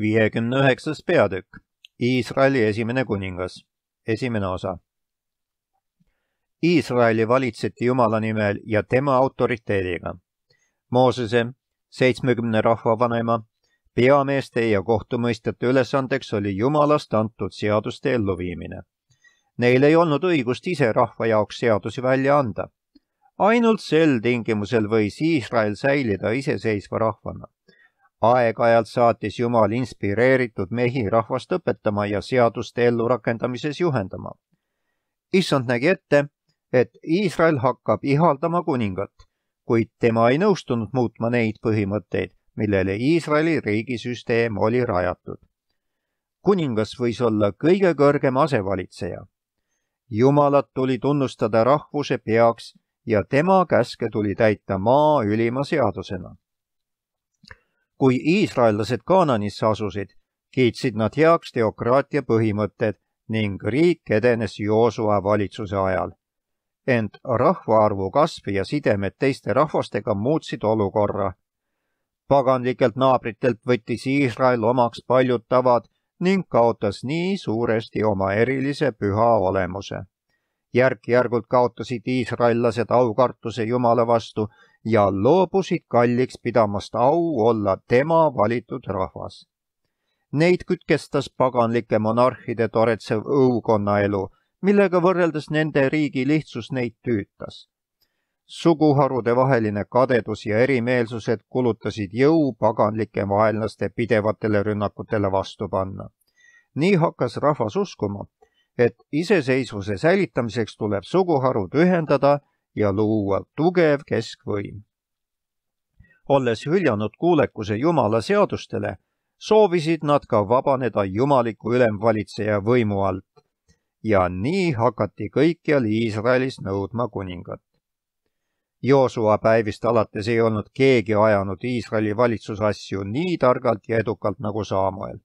viiekümne üheksas peatükk, Iisraeli esimene kuningas, esimene osa. Iisraeli valitseti Jumala nimel ja tema autoriteediga. Moosese, seitsmekümne rahvavanema, peameeste ja kohtumõistjate ülesandeks oli Jumalast antud seaduste elluviimine. Neil ei olnud õigust ise rahva jaoks seadusi välja anda. ainult sel tingimusel võis Iisrael säilida iseseisva rahvana aeg-ajalt saatis Jumal inspireeritud mehi rahvast õpetama ja seaduste ellurakendamises juhendama. issand nägi ette, et Iisrael hakkab ihaldama kuningat, kuid tema ei nõustunud muutma neid põhimõtteid, millele Iisraeli riigisüsteem oli rajatud. kuningas võis olla kõige kõrgem asevalitseja. Jumalat tuli tunnustada rahvuse peaks ja tema käske tuli täita maa ülima seadusena kui iisraellased Kaananisse asusid, kiitsid nad heaks teokraatia põhimõtted ning riik edenes Joosua valitsuse ajal. ent rahvaarvu kasv ja sidemed teiste rahvastega muutsid olukorra. paganlikelt naabritelt võttis Iisrael omaks paljud tavad ning kaotas nii suuresti oma erilise püha olemuse. järk-järgult kaotasid iisraellased aukartuse Jumala vastu ja loobusid kalliks pidamast au olla tema valitud rahvas. Neid kütkestas paganlike monarhide toretsev õukonnaelu, millega võrreldes nende riigi lihtsus neid tüütas. suguharude vaheline kadedus ja erimeelsused kulutasid jõu paganlike vaenlaste pidevatele rünnakutele vastu panna. nii hakkas rahvas uskuma, et iseseisvuse säilitamiseks tuleb suguharud ühendada ja luua tugev keskvõim. olles hüljanud kuulekuse Jumala seadustele, soovisid nad ka vabaneda jumaliku ülemvalitseja võimu alt ja nii hakati kõikjal Iisraelis nõudma kuningat. Joosua päevist alates ei olnud keegi ajanud Iisraeli valitsusasju nii targalt ja edukalt nagu Saamuel.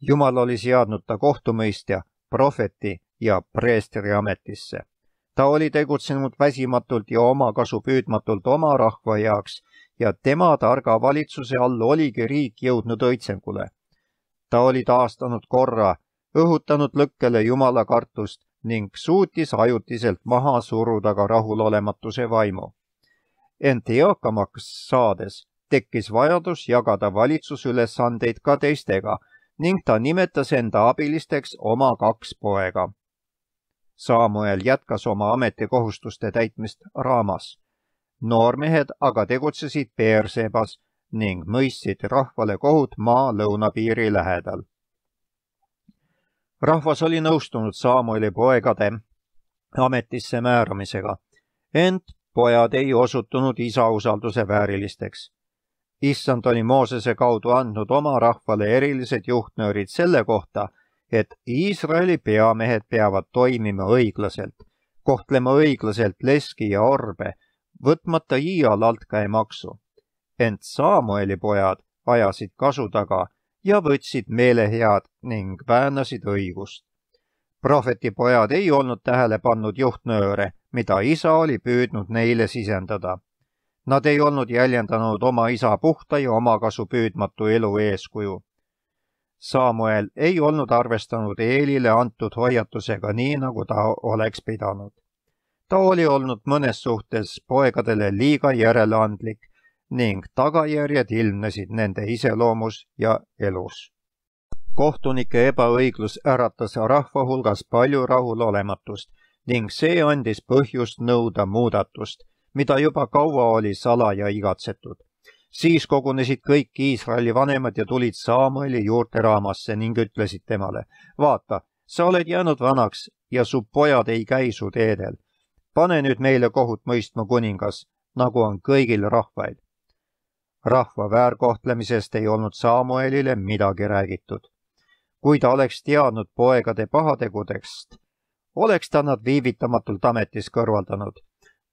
Jumal oli seadnud ta kohtumõistja, prohveti ja preestri ametisse ta oli tegutsenud väsimatult ja omakasupüüdmatult oma rahva heaks ja tema targa valitsuse all oligi riik jõudnud õitsengule. ta oli taastanud korra, õhutanud lõkkele jumala kartust ning suutis ajutiselt maha suruda ka rahulolematuse vaimu. ent eakamaks saades tekkis vajadus jagada valitsusülesandeid ka teistega ning ta nimetas enda abilisteks oma kaks poega Saamuel jätkas oma ametikohustuste täitmist Raamas. noormehed aga tegutsesid Peersebas ning mõistsid rahvale kohut maa lõunapiiri lähedal. rahvas oli nõustunud Saamueli poegade ametisse määramisega, ent pojad ei osutunud isa usalduse väärilisteks. issand oli Moosese kaudu andnud oma rahvale erilised juhtnöörid selle kohta, et Iisraeli peamehed peavad toimima õiglaselt, kohtlema õiglaselt leski ja orbe, võtmata iial altkäemaksu. ent Saamueli pojad ajasid kasu taga ja võtsid meelehead ning väänasid õigust. prohveti pojad ei olnud tähele pannud juhtnööre, mida isa oli püüdnud neile sisendada. Nad ei olnud jäljendanud oma isa puhta ja omakasupüüdmatu elu eeskuju Samuel ei olnud arvestanud Eelile antud hoiatusega nii, nagu ta oleks pidanud. ta oli olnud mõnes suhtes poegadele liiga järeleandlik ning tagajärjed ilmnesid nende iseloomus ja elus. kohtunike ebaõiglus äratas rahva hulgas palju rahulolematust ning see andis põhjust nõuda muudatust, mida juba kaua oli salaja igatsetud siis kogunesid kõik Iisraeli vanemad ja tulid Saamueli juurte raamasse ning ütlesid temale, vaata, sa oled jäänud vanaks ja su pojad ei käi su teedel. pane nüüd meile kohut mõistma kuningas, nagu on kõigil rahvail. rahva väärkohtlemisest ei olnud Saamuelile midagi räägitud. kui ta oleks teadnud poegade pahategudest, oleks ta nad viivitamatult ametis kõrvaldanud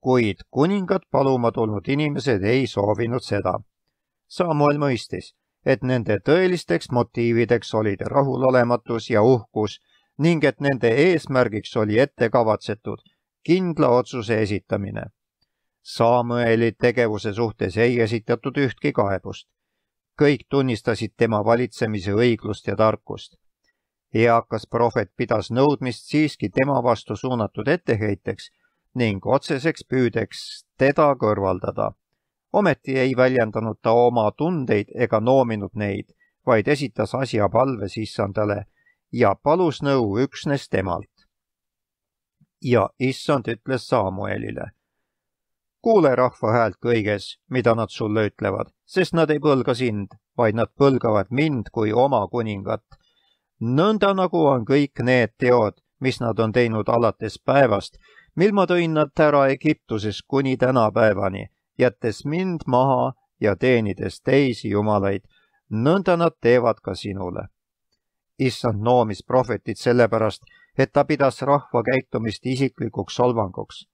kuid kuningat paluma tulnud inimesed ei soovinud seda. Samuel mõistis, et nende tõelisteks motiivideks olid rahulolematus ja uhkus ning et nende eesmärgiks oli ettekavatsetud kindla otsuse esitamine. Samueli tegevuse suhtes ei esitatud ühtki kaebust. kõik tunnistasid tema valitsemise õiglust ja tarkust. eakas prohvet pidas nõudmist siiski tema vastu suunatud etteheiteks ning otseseks püüdeks teda kõrvaldada. Ometi ei väljendanud ta oma tundeid ega noominud neid, vaid esitas asja palves issandale ja palus nõu üksnes temalt. ja issand ütles Samuelile kuule rahva häält kõiges, mida nad sulle ütlevad, sest nad ei põlga sind, vaid nad põlgavad mind kui oma kuningat. nõnda nagu on kõik need teod, mis nad on teinud alates päevast, mil ma tõin nad ära Egiptuses kuni tänapäevani, jättes mind maha ja teenides teisi jumalaid, nõnda nad teevad ka sinule. issand noomis prohvetit sellepärast, et ta pidas rahva käitumist isiklikuks solvanguks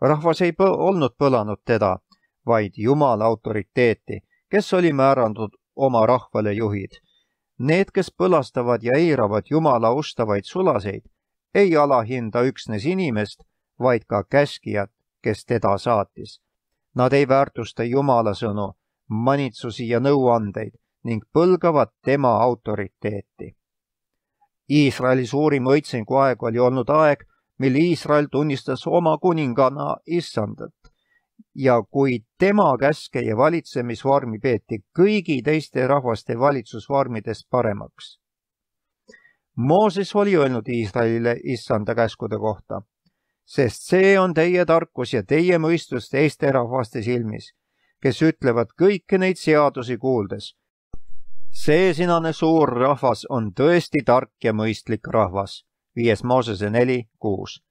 rahvas ei põ olnud põlanud teda, vaid Jumala autoriteeti, kes oli määranud oma rahvale juhid. Need, kes põlastavad ja eiravad Jumala ustavaid sulaseid, ei alahinda üksnes inimest, vaid ka käskijat, kes teda saatis. Nad ei väärtusta Jumala sõnu, manitsusi ja nõuandeid ning põlgavad tema autoriteeti. Iisraeli suurim õitsengu aeg oli olnud aeg, mil Iisrael tunnistas oma kuningana issandat ja kui tema käske ja valitsemisvormi peeti kõigi teiste rahvaste valitsusvormidest paremaks. Mooses oli öelnud Iisraelile issanda käskude kohta, sest see on teie tarkus ja teie mõistus teiste rahvaste silmis, kes ütlevad kõiki neid seadusi kuuldes. see sinane suur rahvas on tõesti tark ja mõistlik rahvas viies Moosese neli, kuus.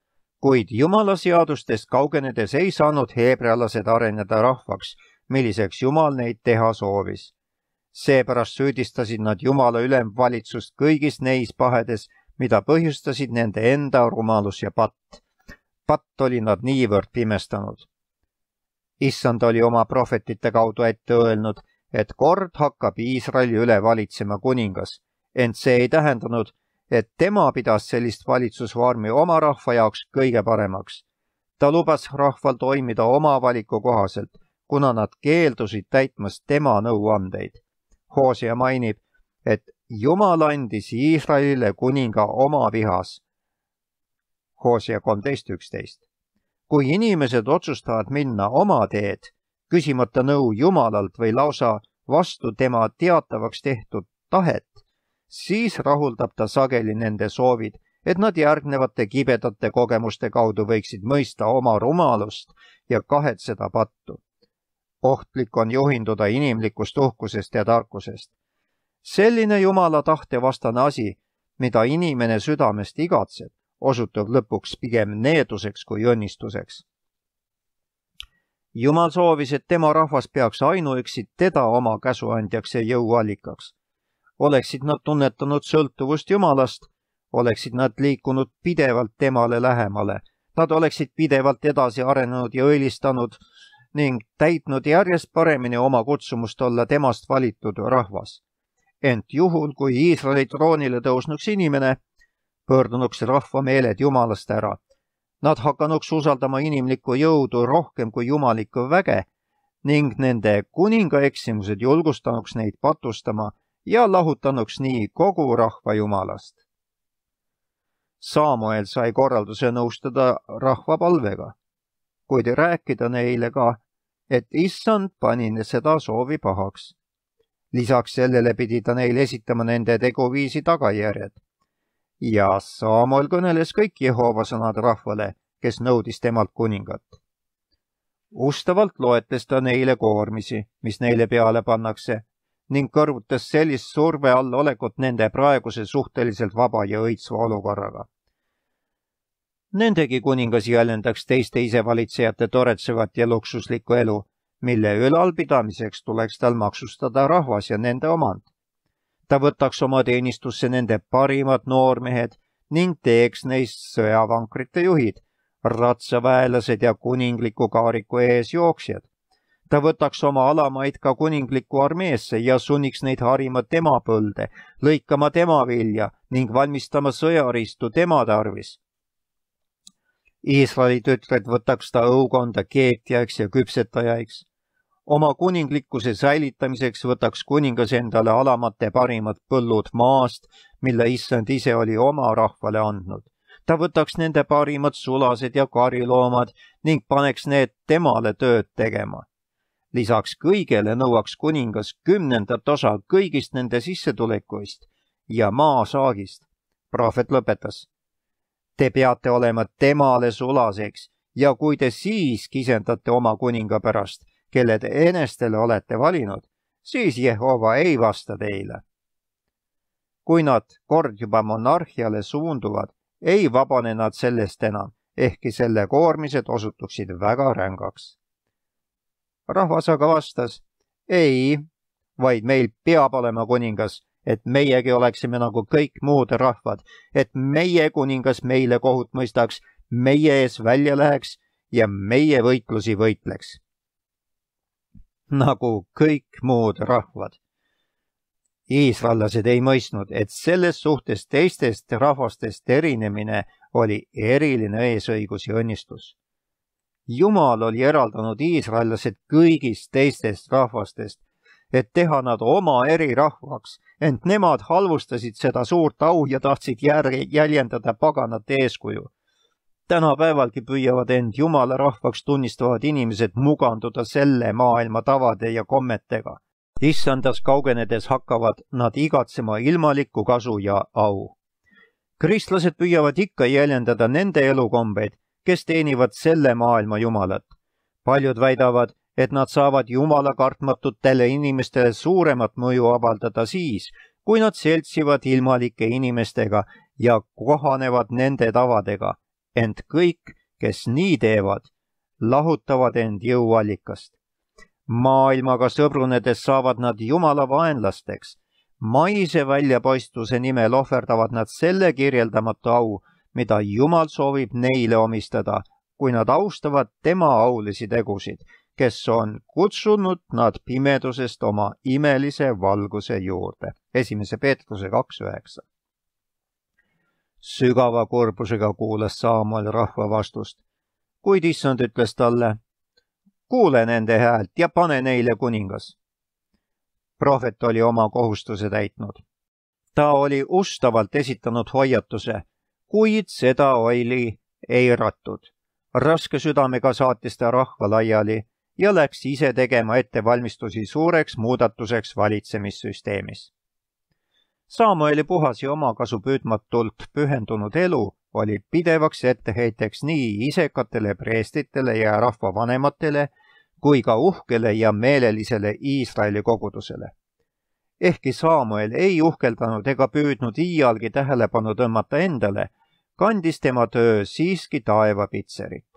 kuid Jumala seadustest kaugenedes ei saanud heebrealased areneda rahvaks, milliseks Jumal neid teha soovis. seepärast süüdistasid nad Jumala ülemvalitsust kõigis neis pahedes, mida põhjustasid nende enda rumalus ja patt. Patt oli nad niivõrd pimestanud. issand oli oma prohvetite kaudu ette öelnud, et kord hakkab Iisraeli üle valitsema kuningas, ent see ei tähendanud, et tema pidas sellist valitsusvormi oma rahva jaoks kõige paremaks. ta lubas rahval toimida oma valiku kohaselt, kuna nad keeldusid täitmast tema nõuandeid. Hoosia mainib, et Jumal andis Iisraelile kuninga oma vihas. Hoosia kolmteist üksteist. kui inimesed otsustavad minna oma teed, küsimata nõu Jumalalt või lausa vastu tema teatavaks tehtud tahet, siis rahuldab ta sageli nende soovid, et nad järgnevate kibedate kogemuste kaudu võiksid mõista oma rumalust ja kahetseda pattu. ohtlik on juhinduda inimlikust uhkusest ja tarkusest. selline Jumala tahte vastane asi, mida inimene südamest igatseb, osutub lõpuks pigem needuseks kui õnnistuseks. Jumal soovis, et tema rahvas peaks ainuüksi teda oma käsuandjaks ja jõuallikaks oleksid nad tunnetanud sõltuvust Jumalast, oleksid nad liikunud pidevalt temale lähemale, nad oleksid pidevalt edasi arenenud ja õilistanud ning täitnud järjest paremini oma kutsumust olla temast valitud rahvas. ent juhul, kui Iisraeli troonile tõusnuks inimene, pöördunuks rahva meeled Jumalast ära. Nad hakanuks usaldama inimlikku jõudu rohkem kui jumalikku väge ning nende kuninga eksimused julgustanuks neid patustama ja lahutanuks nii kogu rahva Jumalast. Samuel sai korralduse nõustada rahva palvega, kuid rääkida neile ka, et issand pani seda soovi pahaks. lisaks sellele pidi ta neile esitama nende teguviisi tagajärjed. Ja Samuel kõneles kõik Jehova sõnad rahvale, kes nõudis temalt kuningat. ustavalt loetles ta neile koormisi, mis neile peale pannakse ning kõrvutas sellist surve all olekut nende praeguse suhteliselt vaba ja õitsva olukorraga. Nendegi kuningas jäljendaks teiste isevalitsejate toretsevat ja luksuslikku elu, mille ülalpidamiseks tuleks tal maksustada rahvas ja nende omand. Ta võtaks oma teenistusse nende parimad noormehed ning teeks neist sõjavankrite juhid, ratsaväelased ja kuningliku kaariku eesjooksjad ta võtaks oma alamaid ka kuninglikku armeesse ja sunniks neid harima tema põlde, lõikama tema vilja ning valmistama sõjariistu tema tarvis. Iisraeli tütred võtaks ta õukonda keetjaks ja küpsetajaiks. Oma kuninglikkuse säilitamiseks võtaks kuningas endale alamate parimad põllud maast, mille issand ise oli oma rahvale andnud. ta võtaks nende parimad sulased ja kariloomad ning paneks need temale tööd tegema. lisaks kõigele nõuaks kuningas kümnendat osa kõigist nende sissetulekuist ja maasaagist. prohvet lõpetas. Te peate olema temale sulaseks ja kui te siis kisendate oma kuninga pärast, kelle te enestele olete valinud, siis Jehova ei vasta teile. kui nad kord juba monarhiale suunduvad, ei vabane nad sellest enam, ehkki selle koormised osutuksid väga rängaks. rahvas aga vastas, ei, vaid meil peab olema kuningas, et meiegi oleksime nagu kõik muud rahvad, et meie kuningas meile kohut mõistaks, meie ees välja läheks ja meie võitlusi võitleks nagu kõik muud rahvad. iisraellased ei mõistnud, et selles suhtes teistest rahvastest erinemine oli eriline eesõigus ja õnnistus. jumal oli eraldanud iisraellased kõigist teistest rahvastest, et teha nad oma erirahvaks, ent nemad halvustasid seda suurt au ja tahtsid järgi jäljendada paganate eeskuju tänapäevalgi püüavad end jumala rahvaks tunnistavad inimesed muganduda selle maailma tavade ja kommetega. issandas kaugenedes hakkavad nad igatsema ilmalikku kasu ja au. kristlased püüavad ikka jäljendada nende elukombeid, kes teenivad selle maailma jumalat. paljud väidavad, et nad saavad jumala kartmatutele inimestele suuremat mõju avaldada siis, kui nad seltsivad ilmalike inimestega ja kohanevad nende tavadega ent kõik, kes nii teevad, lahutavad end jõuallikast. maailmaga sõbrunedes saavad nad jumala vaenlasteks. maise väljapaistvuse nimel ohverdavad nad selle kirjeldamatu au, mida Jumal soovib neile omistada, kui nad austavad tema aulisi tegusid, kes on kutsunud nad pimedusest oma imelise valguse juurde. esimese Peetruse kaks üheksa sügava kurbusega kuulas Saamuel rahva vastust, kuid issand ütles talle, kuule nende häält ja pane neile kuningas. prohvet oli oma kohustuse täitnud. ta oli ustavalt esitanud hoiatuse, kuid seda oli eiratud. raske südamega saatis ta rahva laiali ja läks ise tegema ettevalmistusi suureks muudatuseks valitsemissüsteemis Samueli puhas ja omakasupüüdmatult pühendunud elu oli pidevaks etteheiteks nii isekatele preestritele ja rahvavanematele kui ka uhkele ja meelelisele Iisraeli kogudusele. ehkki Samuel ei uhkeldanud ega püüdnud iialgi tähelepanu tõmmata endale, kandis tema töö siiski taevapitserit.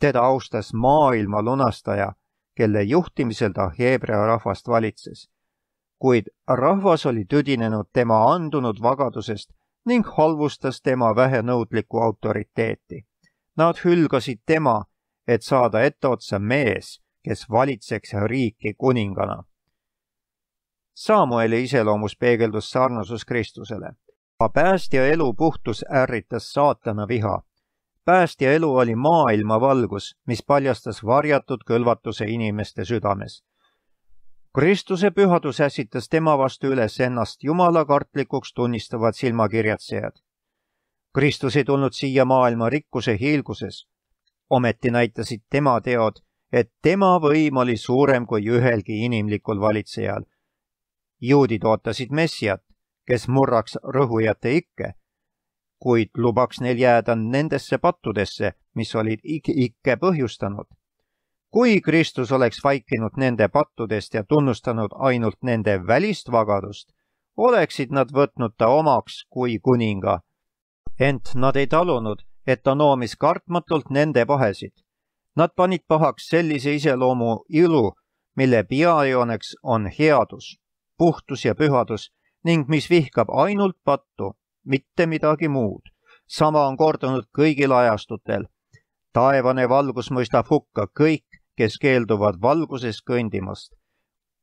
teda austas maailma lunastaja, kelle juhtimisel ta Heebrea rahvast valitses kuid rahvas oli tüdinenud tema andunud vagadusest ning halvustas tema vähenõudlikku autoriteeti. Nad hülgasid tema, et saada etteotsa mees, kes valitseks riiki kuningana. Samueli iseloomus peegeldus sarnasus Kristusele. päästja elu puhtus ärritas saatana viha. päästja elu oli maailma valgus, mis paljastas varjatud kõlvatuse inimeste südames Kristuse pühadus ässitas tema vastu üles ennast jumalakartlikuks tunnistavad silmakirjatsejad. Kristus ei tulnud siia maailma rikkuse hiilguses. ometi näitasid tema teod, et tema võim oli suurem kui ühelgi inimlikul valitsejal. juudid ootasid Messiat, kes murraks rõhujate ikke, kuid lubaks neil jääda nendesse pattudesse, mis olid ikke põhjustanud kui Kristus oleks vaikinud nende pattudest ja tunnustanud ainult nende välist vagadust, oleksid nad võtnud ta omaks kui kuninga. ent nad ei talunud, et ta noomis kartmatult nende pahesid. Nad panid pahaks sellise iseloomu ilu, mille peajooneks on headus, puhtus ja pühadus ning mis vihkab ainult pattu, mitte midagi muud. sama on kordunud kõigil ajastutel. taevane valgus mõistab hukka kõik, kes keelduvad valguses kõndimast.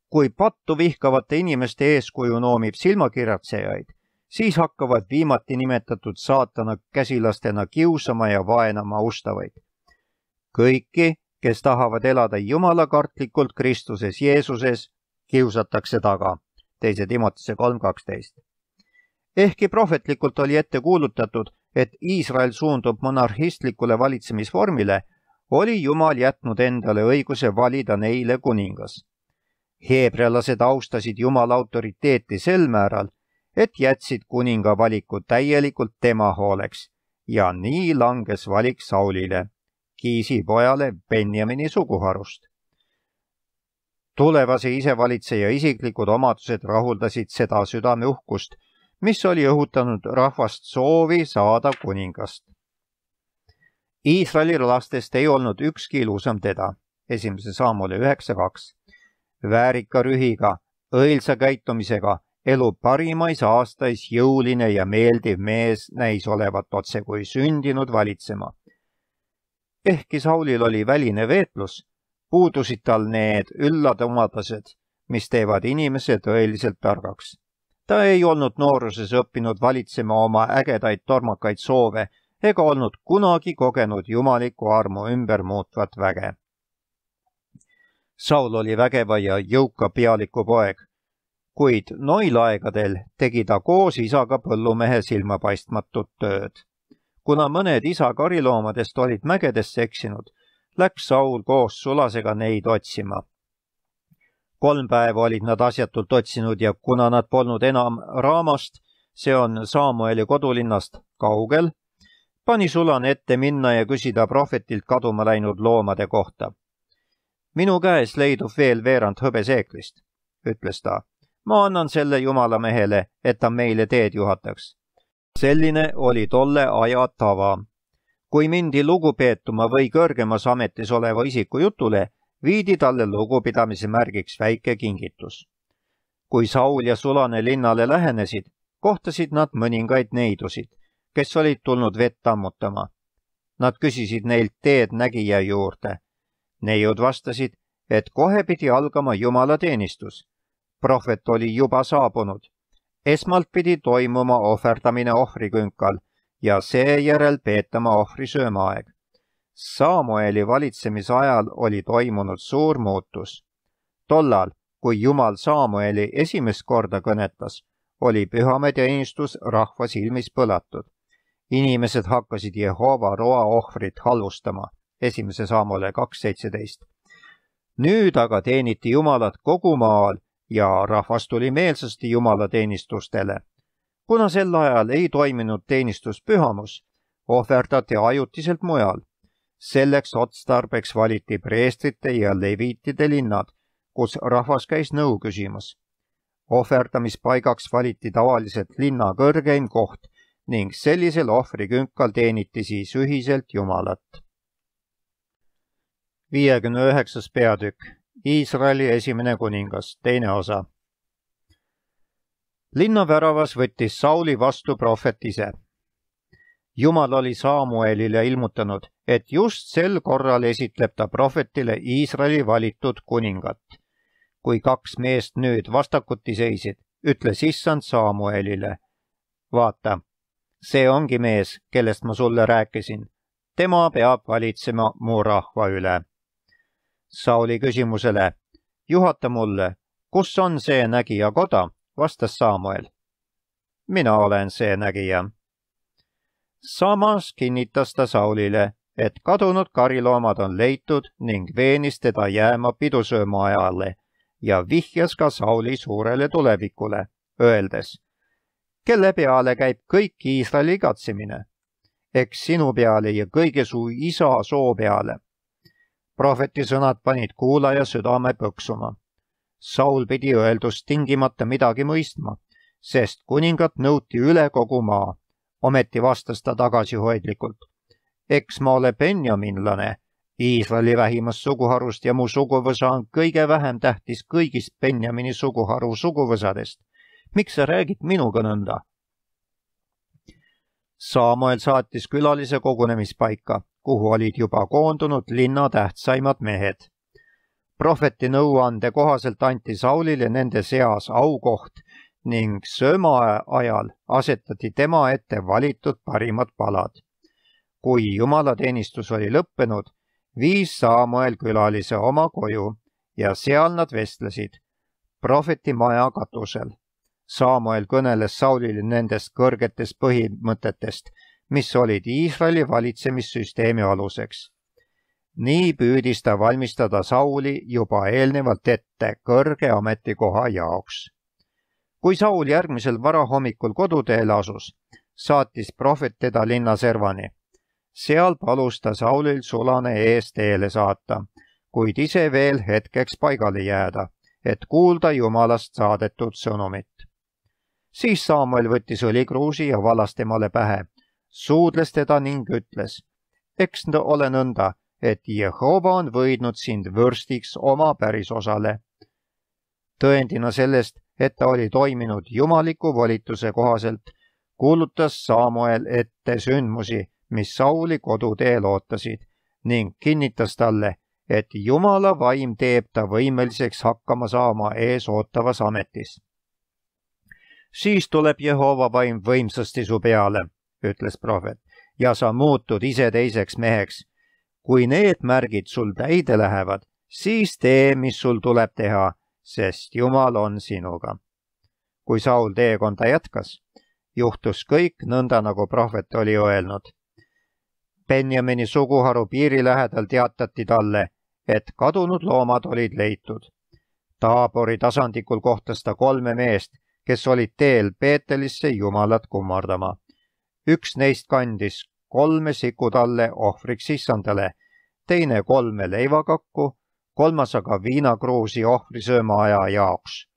kui pattu vihkavate inimeste eeskuju noomib silmakirjatsejaid, siis hakkavad viimati nimetatud saatana käsilastena kiusama ja vaenama ustavaid. kõiki, kes tahavad elada jumalakartlikult Kristuses Jeesuses, kiusatakse taga. teise Timotise kolm kaksteist. ehkki prohvetlikult oli ette kuulutatud, et Iisrael suundub monarhistlikule valitsemisvormile, oli Jumal jätnud endale õiguse valida neile kuningas. heebrealased austasid Jumala autoriteeti sel määral, et jätsid kuninga valiku täielikult tema hooleks ja nii langes valik Saulile Kiisi pojale Benjamini suguharust. tulevase isevalitseja isiklikud omadused rahuldasid seda südameuhkust, mis oli õhutanud rahvast soovi saada kuningast. Iisraeli lastest ei olnud ükski ilusam teda, esimese sammule üheksa kaks. väärika rühiga, õilsa käitumisega, elu parimais aastais jõuline ja meeldiv mees näis olevat otsekui sündinud valitsema ehkki Saulil oli väline veetlus, puudusid tal need üllad omadused, mis teevad inimese tõeliselt targaks. ta ei olnud nooruses õppinud valitsema oma ägedaid tormakaid soove ega olnud kunagi kogenud jumaliku armu ümber muutvat väge. Saul oli vägeva ja jõuka pealiku poeg, kuid noil aegadel tegi ta koos isaga põllumehe silmapaistmatut tööd kuna mõned isa kariloomadest olid mägedesse eksinud, läks Saul koos sulasega neid otsima. kolm päeva olid nad asjatult otsinud ja kuna nad polnud enam Raamast, see on Samueli kodulinnast kaugel, pani sulane ette minna ja küsida prohvetilt kaduma läinud loomade kohta. minu käes leidub veel veerand hõbeseeklist, ütles ta. ma annan selle jumala mehele, et ta meile teed juhataks selline oli tolle aja tava. kui mindi lugupeetuma või kõrgemas ametis oleva isiku jutule, viidi talle lugupidamise märgiks väike kingitus. kui Saul ja Sulane linnale lähenesid, kohtasid nad mõningaid neidusid, kes olid tulnud vett ammutama. Nad küsisid neilt teed nägija juurde. neiud vastasid, et kohe pidi algama jumalateenistus. prohvet oli juba saabunud esmalt pidi toimuma ohverdamine ohvrikünkal ja seejärel peetama ohvri söömaaeg. Samueli valitsemise ajal oli toimunud suur muutus. tollal, kui Jumal Samueli esimest korda kõnetas, oli pühameteenistus rahva silmis põlatud. Inimesed hakkasid Jehova roa ohvrit halvustama, esimese Samuele kaks seitseteist. nüüd aga teeniti Jumalat kogu maal ja rahvas tuli meelsasti jumalateenistustele. kuna sel ajal ei toiminud teenistuspühamus, ohverdati ajutiselt mujal. selleks otstarbeks valiti preestrite ja leviitide linnad, kus rahvas käis nõu küsimas. ohverdamispaigaks valiti tavaliselt linna kõrgeim koht ning sellisel ohvrikünkal teeniti siis ühiselt Jumalat. viiekümne üheksas peatükk Iisraeli esimene kuningas, teine osa. linnaväravas võttis Sauli vastu prohvet ise. jumal oli Samuelile ilmutanud, et just sel korral esitleb ta prohvetile Iisraeli valitud kuningat. kui kaks meest nüüd vastakuti seisid, ütles issand Samuelile. vaata, see ongi mees, kellest ma sulle rääkisin. tema peab valitsema mu rahva üle Sauli küsimusele, juhata mulle, kus on see nägija koda, vastas Samuel. mina olen see nägija. samas kinnitas ta Saulile, et kadunud kariloomad on leitud ning veenis teda jääma pidusööma ajale ja vihjas ka Sauli suurele tulevikule, öeldes, kelle peale käib kõik Iisraeli igatsemine? eks sinu peale ja kõige su isa soo peale prohveti sõnad panid kuulaja südame põksuma. Saul pidi öeldust tingimata midagi mõistma, sest kuningat nõuti üle kogu maa. ometi vastas ta tagasihoidlikult. eks ma ole benjaminlane, Iisraeli vähimast suguharust ja mu suguvõsa on kõige vähem tähtis kõigist Benjamini suguharu suguvõsadest. Miks sa räägid minuga nõnda? Samuel saatis külalise kogunemispaika kuhu olid juba koondunud linna tähtsaimad mehed. prohveti nõuande kohaselt anti Saulile nende seas aukoht ning sööma ajal asetati tema ette valitud parimad palad. kui jumalateenistus oli lõppenud, viis Samuel külalise oma koju ja seal nad vestlesid prohveti maja katusel. Samuel kõneles Saulile nendest kõrgetest põhimõtetest, mis olid Iisraeli valitsemissüsteemi aluseks. nii püüdis ta valmistada Sauli juba eelnevalt ette kõrge ametikoha jaoks. kui Saul järgmisel varahommikul koduteele asus, saatis prohvet teda linnaservani. seal palus ta Saulil sulane ees teele saata, kuid ise veel hetkeks paigale jääda, et kuulda Jumalast saadetud sõnumit. Siis Samuel võttis õlikruusi ja valas temale pähe, suudles teda ning ütles, eks ole nõnda, et Jehova on võidnud sind vürstiks oma pärisosale. tõendina sellest, et ta oli toiminud jumaliku volituse kohaselt, kuulutas Samuel ette sündmusi, mis Sauli koduteel ootasid ning kinnitas talle, et Jumala vaim teeb ta võimeliseks hakkama saama ees ootavas ametis. Siis tuleb Jehova vaim võimsasti su peale, ütles prohvet, ja sa muutud ise teiseks meheks. kui need märgid sul täide lähevad, siis tee, mis sul tuleb teha, sest Jumal on sinuga. kui Saul teekonda jätkas, juhtus kõik nõnda, nagu prohvet oli öelnud. Benjamini suguharu piiri lähedal teatati talle, et kadunud loomad olid leitud. Taabori tasandikul kohtas ta kolme meest, kes olid teel Peetelisse Jumalat kummardama. üks neist kandis kolme sikutalle ohvriks issandale, teine kolme leivakakku, kolmas aga viinakruusi ohvrisöömaaja jaoks.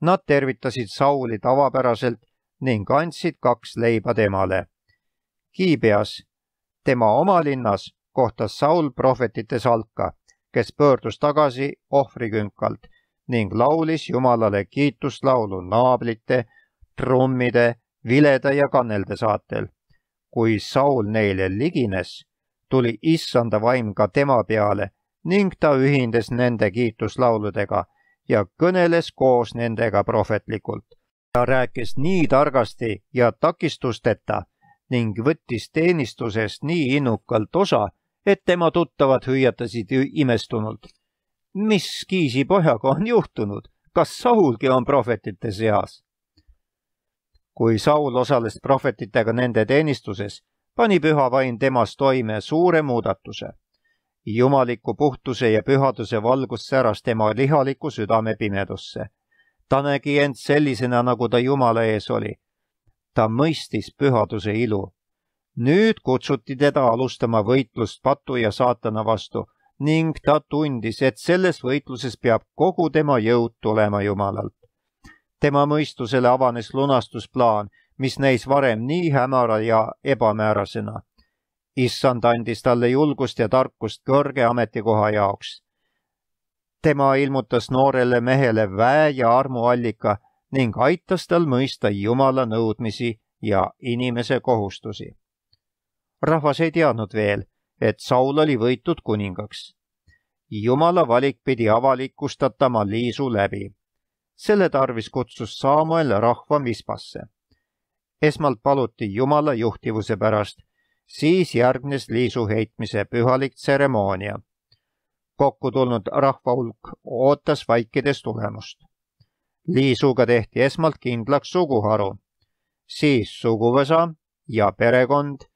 Nad tervitasid Sauli tavapäraselt ning andsid kaks leiba temale. Kiibeas, tema oma linnas, kohtas Saul prohvetite salka, kes pöördus tagasi ohvrikünkalt ning laulis Jumalale kiituslaulu naablite, trummide, vilede ja kannelde saatel. kui Saul neile ligines, tuli issanda vaim ka tema peale ning ta ühines nende kiituslauludega ja kõneles koos nendega prohvetlikult ta rääkis nii targasti ja takistusteta ning võttis teenistusest nii innukalt osa, et tema tuttavad hüüatasid imestunult. Mis Kiisi pojaga on juhtunud, kas Saulgi on prohvetite seas? kui Saul osales prohvetitega nende teenistuses, pani püha vaim temas toime suure muudatuse. jumaliku puhtuse ja pühaduse valgus säras tema lihaliku südame pimedusse ta nägi end sellisena, nagu ta Jumala ees oli. ta mõistis pühaduse ilu. nüüd kutsuti teda alustama võitlust patu ja saatana vastu ning ta tundis, et selles võitluses peab kogu tema jõud tulema Jumalalt. tema mõistusele avanes lunastusplaan, mis näis varem nii hämara ja ebamäärasena. issand andis talle julgust ja tarkust kõrge ametikoha jaoks tema ilmutas noorele mehele väe ja armuallika ning aitas tal mõista Jumala nõudmisi ja inimese kohustusi. rahvas ei teadnud veel, et Saul oli võitud kuningaks. Jumala valik pidi avalikustatama liisu läbi. selle tarvis kutsus Samuel rahva Mispasse. esmalt paluti Jumala juhtivuse pärast, siis järgnes liisu heitmise pühalik tseremoonia kokku tulnud rahva hulk ootas vaikides tulemust. liisuga tehti esmalt kindlaks suguharu, siis suguvõsa ja perekond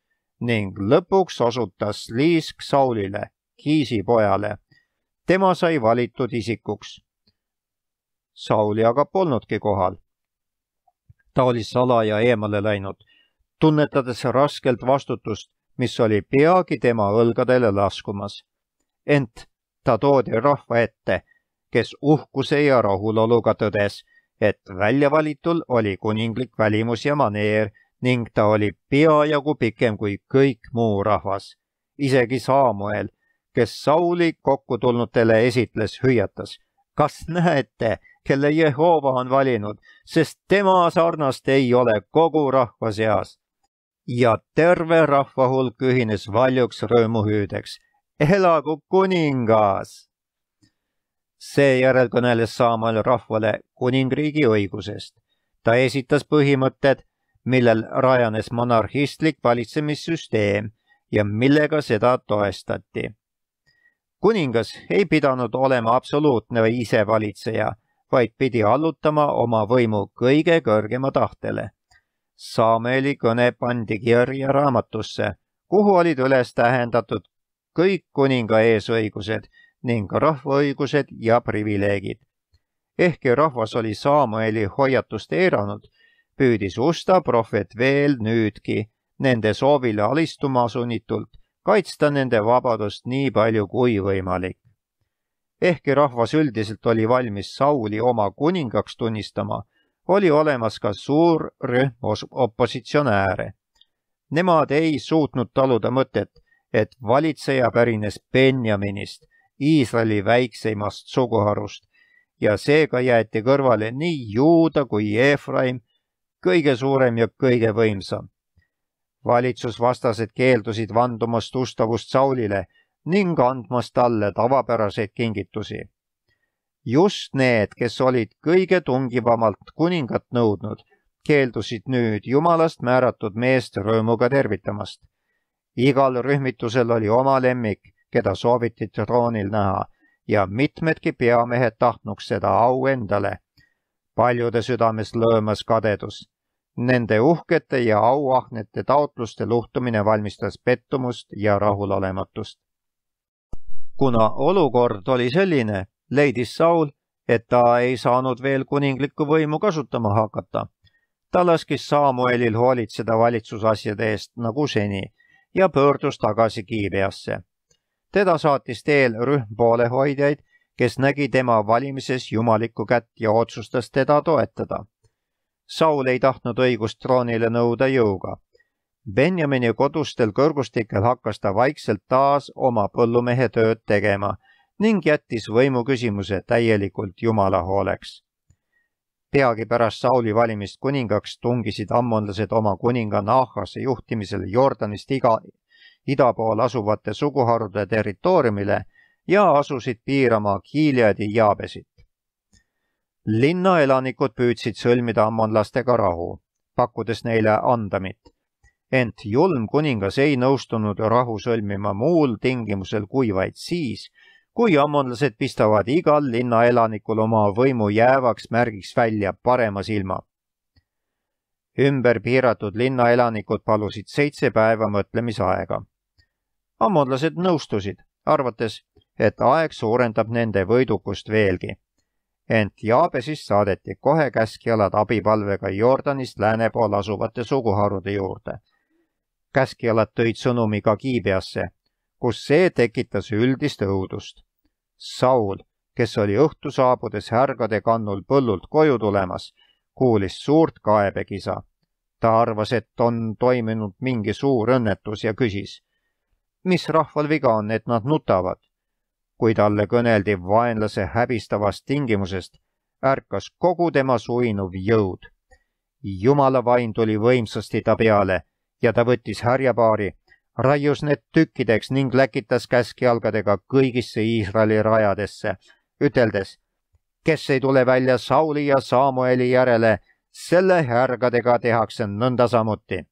ning lõpuks osutas liisk Saulile, Kiisi pojale. tema sai valitud isikuks. Sauli aga polnudki kohal. ta oli salaja eemale läinud, tunnetades raskelt vastutust, mis oli peagi tema õlgadele laskumas. ent ta toodi rahva ette, kes uhkuse ja rahuloluga tõdes, et väljavalitul oli kuninglik välimus ja maneer ning ta oli peajagu pikem kui kõik muu rahvas. isegi Samuel, kes Sauli kokkutulnutele esitles, hüüatas. kas näete, kelle Jehova on valinud, sest tema sarnast ei ole kogu rahva seas. ja terve rahva hulk ühines valjuks rõõmuhüüdeks elagu kuningas. seejärel kõneles Samuel rahvale kuningriigi õigusest. ta esitas põhimõtted, millel rajanes monarhistlik valitsemissüsteem ja millega seda toestati. kuningas ei pidanud olema absoluutne isevalitseja, vaid pidi allutama oma võimu kõige kõrgema tahtele. Saameli kõne pandi kirja raamatusse, kuhu olid üles tähendatud kõik kuninga eesõigused ning rahvaõigused ja privileegid. ehkki rahvas oli Samueli hoiatust eiranud, püüdis Usta prohvet veel nüüdki nende soovile alistuma sunnitult kaitsta nende vabadust nii palju kui võimalik. ehkki rahvas üldiselt oli valmis Sauli oma kuningaks tunnistama, oli olemas ka suur rühm opositsionääre. Nemad ei suutnud taluda mõtet, et valitseja pärines Benjaminist, Iisraeli väikseimast suguharust ja seega jäeti kõrvale nii Juuda kui Efraim, kõige suurem ja kõige võimsam. valitsusvastased keeldusid vandumast ustavust Saulile ning andmast talle tavapäraseid kingitusi. just need, kes olid kõige tungivamalt kuningat nõudnud, keeldusid nüüd Jumalast määratud meest rõõmuga tervitamast. igal rühmitusel oli oma lemmik keda sooviti troonil näha ja mitmedki peamehed tahtnuks seda au endale. Paljude südames lõõmas kadedus. Nende uhkete ja auahnete taotluste luhtumine valmistas pettumust ja rahulolematust. kuna olukord oli selline, leidis Saul, et ta ei saanud veel kuninglikku võimu kasutama hakata. ta laskis Samuelil hoolitseda valitsusasjade eest nagu seni ja pöördus tagasi Kiibeasse teda saatis teel rühm poolehoidjaid, kes nägi tema valimises jumalikku kätt ja otsustas teda toetada. Saul ei tahtnud õigust troonile nõuda jõuga. Benjamini kodustel kõrgustikel hakkas ta vaikselt taas oma põllumehe tööd tegema ning jättis võimuküsimuse täielikult Jumala hooleks. peagi pärast Sauli valimist kuningaks tungisid ammonlased oma kuninga Nahase juhtimisel Jordanist iga ida pool asuvate suguharude territooriumile ja asusid piirama Gileadi Jaabesit. linna elanikud püüdsid sõlmida ammonlastega rahu, pakkudes neile andamit. ent julm kuningas ei nõustunud rahu sõlmima muul tingimusel kui vaid siis, kui ammonlased pistavad igal linna elanikul oma võimu jäävaks märgiks välja parema silma ümber piiratud linna elanikud palusid seitse päeva mõtlemisaega ammonlased nõustusid, arvates, et aeg suurendab nende võidukust veelgi. ent Jaabesist saadeti kohe käskjalad abipalvega Jordanist lääne pool asuvate suguharude juurde. käskjalad tõid sõnumi ka Kiibeasse, kus see tekitas üldist õudust. Saul, kes oli õhtu saabudes härgade kannul põllult koju tulemas, kuulis suurt kaebekisa. ta arvas, et on toimunud mingi suur õnnetus ja küsis mis rahval viga on, et nad nutavad? Kui talle kõneldi vaenlase häbistavast tingimusest, ärkas kogu tema suinuv jõud. jumala vaim tuli võimsasti ta peale ja ta võttis härjapaari, raius need tükkideks ning läkitas käskjalgadega kõigisse Iisraeli rajadesse, üteldes, kes ei tule välja Sauli ja Samueli järele, selle härgadega tehakse nõnda samuti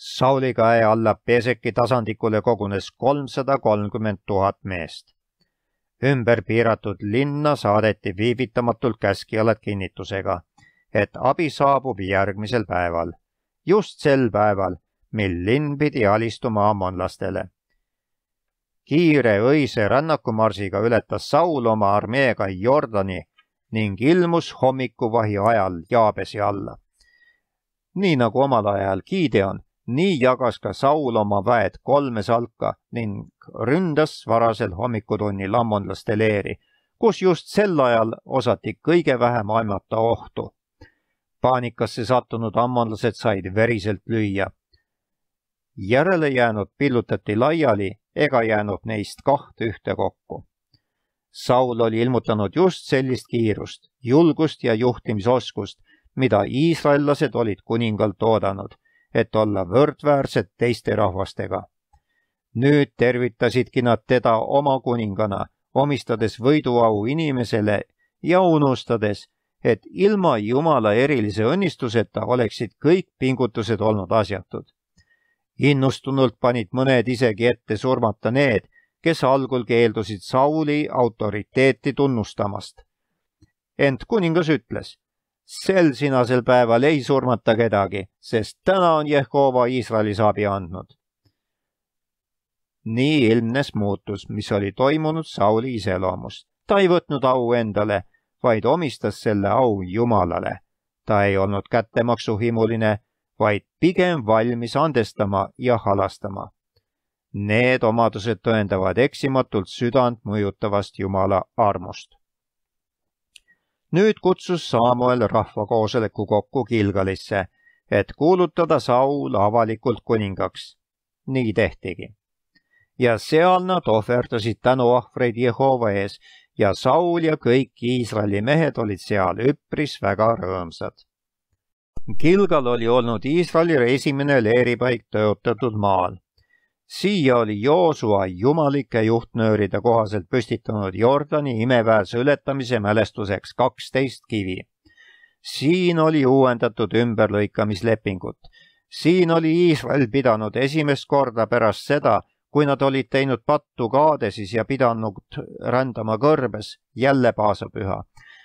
Sauli käe alla Peseki tasandikule kogunes kolmsada kolmkümmend tuhat meest. ümber piiratud linna saadeti viivitamatult käskjalad kinnitusega, et abi saabub järgmisel päeval, just sel päeval, mil linn pidi alistuma ammonlastele. kiire õise rännakumarsiga ületas Saul oma armeega Jordani ning ilmus hommikuvahi ajal Jaabesi alla. nii nagu omal ajal Gideon nii jagas ka Saul oma väed kolme salka ning ründas varasel hommikutunnil ammonlaste leeri, kus just sel ajal osati kõige vähem aimata ohtu. paanikasse sattunud ammonlased said veriselt lüüa. järele jäänud pillutati laiali ega jäänud neist kaht ühtekokku. Saul oli ilmutanud just sellist kiirust, julgust ja juhtimisoskust, mida iisraellased olid kuningalt oodanud et olla võrdväärsed teiste rahvastega. nüüd tervitasidki nad teda oma kuningana, omistades võiduau inimesele ja unustades, et ilma Jumala erilise õnnistuseta oleksid kõik pingutused olnud asjatud. innustunult panid mõned isegi ette surmata need, kes algul keeldusid Sauli autoriteeti tunnustamast. ent kuningas ütles, sel sinasel päeval ei surmata kedagi, sest täna on Jehova Iisraelis abi andnud. nii ilmnes muutus, mis oli toimunud Sauli iseloomust. ta ei võtnud au endale, vaid omistas selle au Jumalale. ta ei olnud kättemaksuhimuline, vaid pigem valmis andestama ja halastama Need omadused tõendavad eksimatult südant mõjutavast Jumala armust. Nüüd kutsus Samuel rahvakoosoleku kokku Gilgalisse, et kuulutada Saul avalikult kuningaks. nii tehtigi. ja seal nad ohverdasid tänuahvreid Jehova ees ja Saul ja kõik Iisraeli mehed olid seal üpris väga rõõmsad. Gilgal oli olnud Iisraeli esimene leeripaik tõotatud maal siia oli Joosua jumalike juhtnööride kohaselt püstitanud Jordani imeväärse ületamise mälestuseks kaksteist kivi. siin oli uuendatud ümberlõikamislepingut. siin oli Iisrael pidanud esimest korda pärast seda, kui nad olid teinud pattu Kaadesis ja pidanud rändama kõrbes, jälle paasapüha.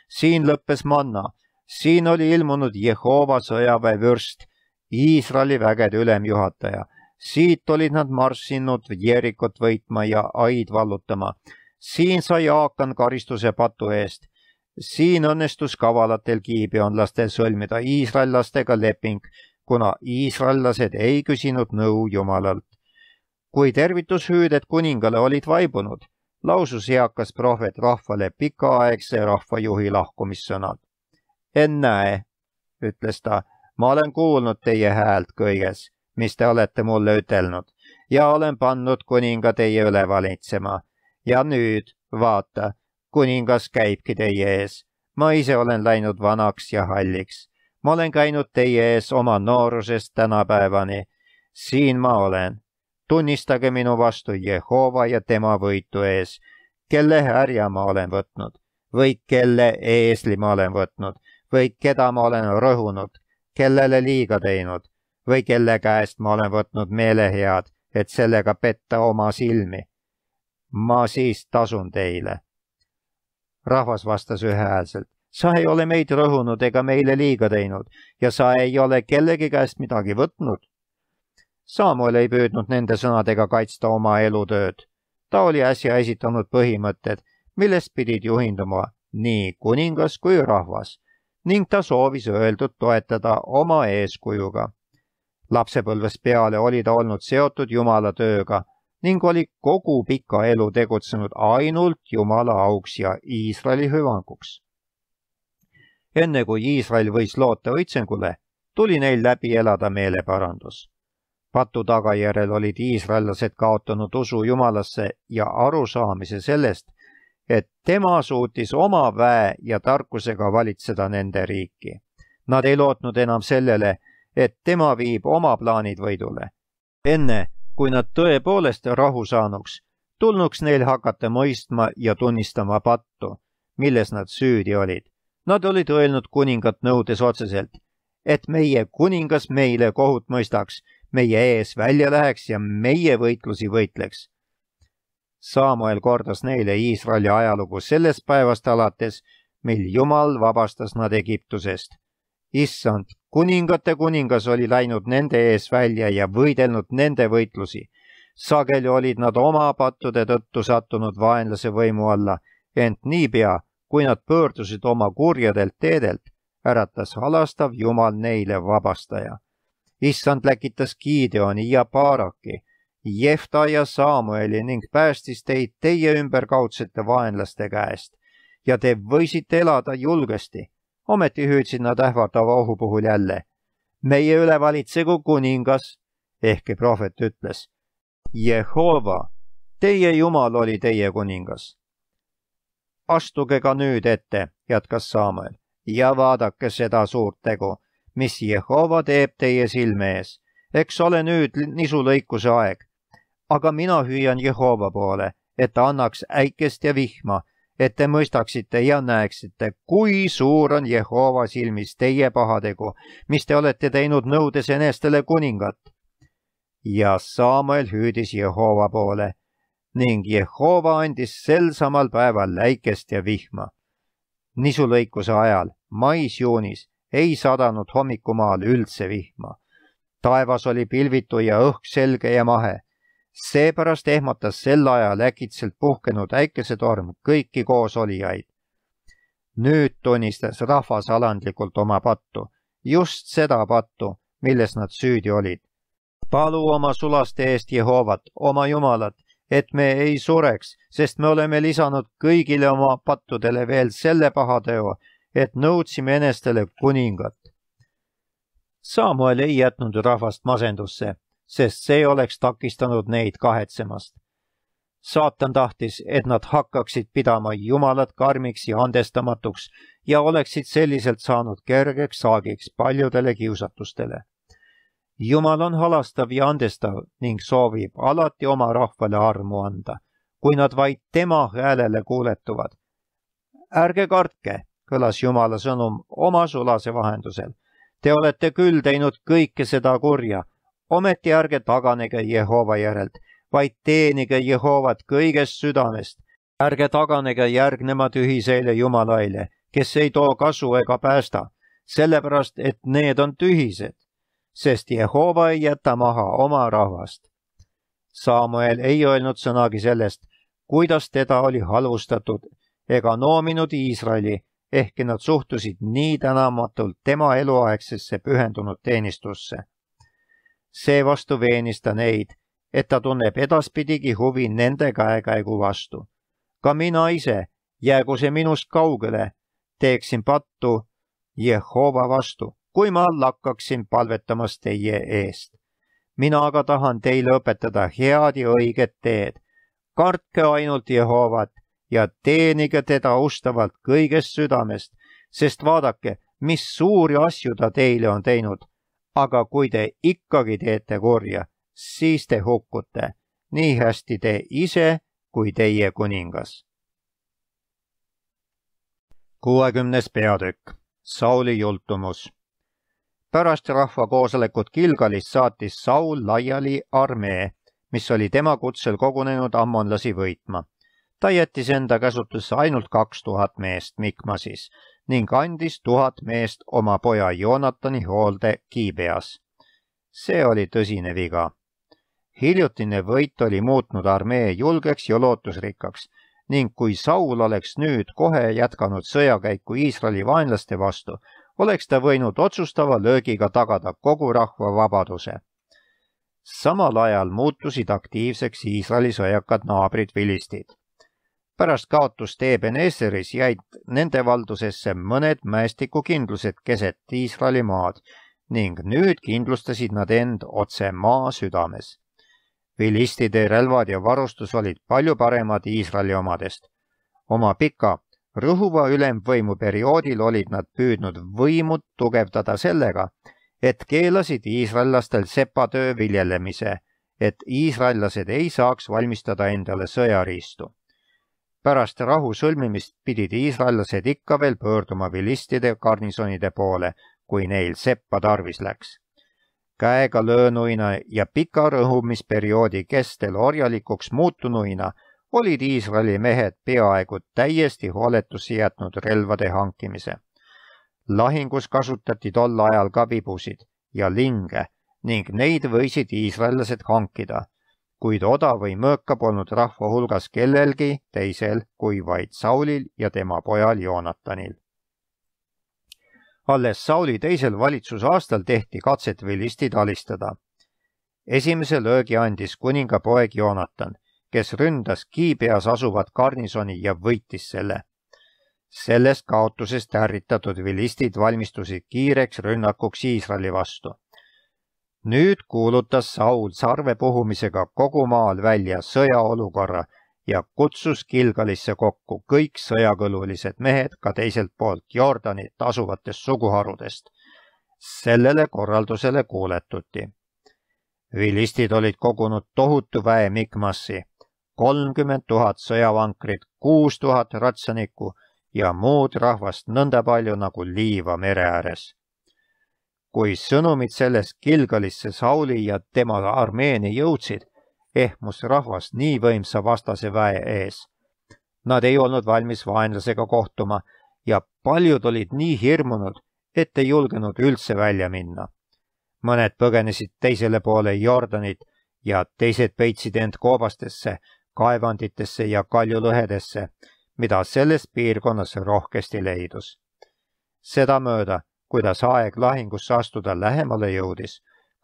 siin lõppes manna, siin oli ilmunud Jehova sõjaväevürst, Iisraeli vägede ülemjuhataja siit olid nad marssinud Jerikot võitma ja Aid vallutama. siin sai Aakan karistuse patu eest. siin õnnestus kavalatel kiibionlastel sõlmida iisraellastega leping, kuna iisraellased ei küsinud nõu Jumalalt. kui tervitushüüded kuningale olid vaibunud, lausus eakas prohvet rahvale pikaaegse rahvajuhi lahkumissõnad. ennäe, ütles ta, ma olen kuulnud teie häält kõiges mis te olete mulle ütelnud ja olen pannud kuninga teie üle valitsema. ja nüüd, vaata, kuningas käibki teie ees. ma ise olen läinud vanaks ja halliks. ma olen käinud teie ees oma noorusest tänapäevani. siin ma olen. tunnistage minu vastu Jehova ja tema võitu ees, kelle härja ma olen võtnud või kelle eesli ma olen võtnud või keda ma olen rõhunud, kellele liiga teinud või kelle käest ma olen võtnud meelehead, et sellega petta oma silmi. ma siis tasun teile. rahvas vastas ühehäälselt, sa ei ole meid rõhunud ega meile liiga teinud ja sa ei ole kellegi käest midagi võtnud. Samuel ei püüdnud nende sõnadega kaitsta oma elutööd. ta oli äsja esitanud põhimõtted, millest pidid juhinduma nii kuningas kui rahvas ning ta soovis öeldut toetada oma eeskujuga lapsepõlvest peale oli ta olnud seotud Jumala tööga ning oli kogu pika elu tegutsenud ainult Jumala auks ja Iisraeli hüvanguks. enne kui Iisrael võis loota õitsengule, tuli neil läbi elada meeleparandus. patu tagajärjel olid iisraellased kaotanud usu Jumalasse ja arusaamise sellest, et tema suutis oma väe ja tarkusega valitseda nende riiki. Nad ei lootnud enam sellele, et tema viib oma plaanid võidule. enne, kui nad tõepoolest rahu saanuks, tulnuks neil hakata mõistma ja tunnistama pattu, milles nad süüdi olid. Nad olid öelnud kuningat nõudes otseselt, et meie kuningas meile kohut mõistaks, meie ees välja läheks ja meie võitlusi võitleks. Samuel kordas neile Iisraeli ajalugu sellest päevast alates, mil Jumal vabastas nad Egiptusest. issand, kuningate kuningas oli läinud nende ees välja ja võidelnud nende võitlusi. sageli olid nad oma pattude tõttu sattunud vaenlase võimu alla, ent niipea, kui nad pöördusid oma kurjadelt teedelt, äratas halastav Jumal neile vabastaja. issand läkitas Gideoni ja Baraki, Jefta ja Samueli ning päästis teid teie ümberkaudsete vaenlaste käest ja te võisite elada julgesti ometi hüüdsid nad ähvardava ohu puhul jälle. meie üle valitsegu kuningas, ehkki prohvet ütles. Jehova, teie Jumal oli teie kuningas. astuge ka nüüd ette, jätkas Saamuel, ja vaadake seda suurt tegu, mis Jehova teeb teie silme ees. eks ole nüüd nisulõikuse aeg. aga mina hüüan Jehova poole, et ta annaks äikest ja vihma et te mõistaksite ja näeksite, kui suur on Jehova silmis teie pahategu, mis te olete teinud nõudes enestele kuningat. ja Samuel hüüdis Jehova poole. ning Jehova andis sel samal päeval läikest ja vihma. nisulõikuse ajal, mais-juunis, ei sadanud hommikumaal üldse vihma. taevas oli pilvitu ja õhk selge ja mahe. Seepärast ehmatas sel ajal äkitselt puhkenud äikesetorm kõiki koosolijaid. nüüd tunnistas rahvas alandlikult oma pattu, just seda pattu, milles nad süüdi olid. palu oma sulaste eest Jehovat, oma Jumalat, et me ei sureks, sest me oleme lisanud kõigile oma pattudele veel selle pahateo, et nõudsime enestele kuningat. Samuel ei jätnud rahvast masendusse, sest see oleks takistanud neid kahetsemast. saatan tahtis, et nad hakkaksid pidama Jumalat karmiks ja andestamatuks ja oleksid selliselt saanud kergeks saagiks paljudele kiusatustele. Jumal on halastav ja andestav ning soovib alati oma rahvale armu anda, kui nad vaid tema häälele kuuletuvad. ärge kartke kõlas Jumala sõnum oma sulase vahendusel. Te olete küll teinud kõike seda kurja, ometi ärge taganege Jehova järelt, vaid teenige Jehovat kõigest südamest. ärge taganege järgnema tühiseile jumalaile, kes ei too kasu ega päästa, sellepärast et need on tühised, sest Jehova ei jäta maha oma rahvast. Samuel ei öelnud sõnagi sellest, kuidas teda oli halvustatud ega noominud Iisraeli ehkki nad suhtusid nii tänamatult tema eluaegsesse pühendunud teenistusse. Seevastu veenis ta neid, et ta tunneb edaspidigi huvi nende käekäigu vastu. ka mina ise, jäägu see minust kaugele, teeksin pattu Jehova vastu, kui ma lakkaksin palvetamas teie eest. mina aga tahan teile õpetada head ja õiget teed. kartke ainult Jehovat ja teenige teda ustavalt kõigest südamest, sest vaadake, mis suuri asju ta teile on teinud. Aga kui te ikkagi teete kurja, siis te hukkute, nii hästi te ise kui teie kuningas. kuuekümnes peatükk, Sauli jultumus. pärast rahvakoosolekut Kilgalis saatis Saul laiali armee, mis oli tema kutsel kogunenud ammonlasi võitma ta jättis enda käsutusse ainult kaks tuhat meest Mikmasis ning andis tuhat meest oma poja Joonatani hoolde Kiibeas. see oli tõsine viga. hiljutine võit oli muutnud armee julgeks ja lootusrikkaks ning kui Saul oleks nüüd kohe jätkanud sõjakäiku Iisraeli vaenlaste vastu, oleks ta võinud otsustava löögiga tagada kogu rahva vabaduse. samal ajal muutusid aktiivseks Iisraeli sõjakad naabrid vilistid pärast kaotust Ebenezeris jäid nende valdusesse mõned mäestikukindlused keset Iisraeli maad ning nüüd kindlustasid nad end otse maa südames. vilistide relvad ja varustus olid palju paremad Iisraeli omadest. oma pika rõhuva ülemvõimu perioodil olid nad püüdnud võimu tugevdada sellega, et keelasid iisraellastel sepatöö viljelemise, et iisraellased ei saaks valmistada endale sõjariistu pärast rahu sõlmimist pidid iisraellased ikka veel pöörduma vilistide garnisonide poole, kui neil seppa tarvis läks. käega löönuina ja pika rõhumisperioodi kestel orjalikuks muutunuina olid Iisraeli mehed peaaegu täiesti hooletusse jätnud relvade hankimise. lahingus kasutati tol ajal ka vibusid ja linge ning neid võisid iisraellased hankida kuid odav või mõõka polnud rahva hulgas kellelgi teisel kui vaid Saulil ja tema pojal Joonatanil. alles Sauli teisel valitsusaastal tehti katset vilistid alistada. esimese löögi andis kuninga poeg Joonatan, kes ründas Kiibeas asuvat garnisoni ja võitis selle. sellest kaotusest ärritatud vilistid valmistusid kiireks rünnakuks Iisraeli vastu nüüd kuulutas Saul sarve puhumisega kogu maal välja sõjaolukorra ja kutsus Gilgalisse kokku kõik sõjakõlulised mehed ka teiselt poolt Jordanit asuvatest suguharudest. sellele korraldusele kuuletuti. vilistid olid kogunud tohutu väe Mikmassi, kolmkümmend tuhat sõjavankrit, kuus tuhat ratsanikku ja muud rahvast nõnda palju nagu liiva mere ääres kui sõnumid sellest Gilgalisse Sauli ja tema armeeni jõudsid, ehmus rahvas nii võimsa vastase väe ees. Nad ei olnud valmis vaenlasega kohtuma ja paljud olid nii hirmunud, et ei julgenud üldse välja minna. mõned põgenesid teisele poole Jordanit ja teised peitsid end koobastesse, kaevanditesse ja kaljulõhedesse, mida selles piirkonnas rohkesti leidus. sedamööda, kuidas aeg lahingusse astuda lähemale jõudis,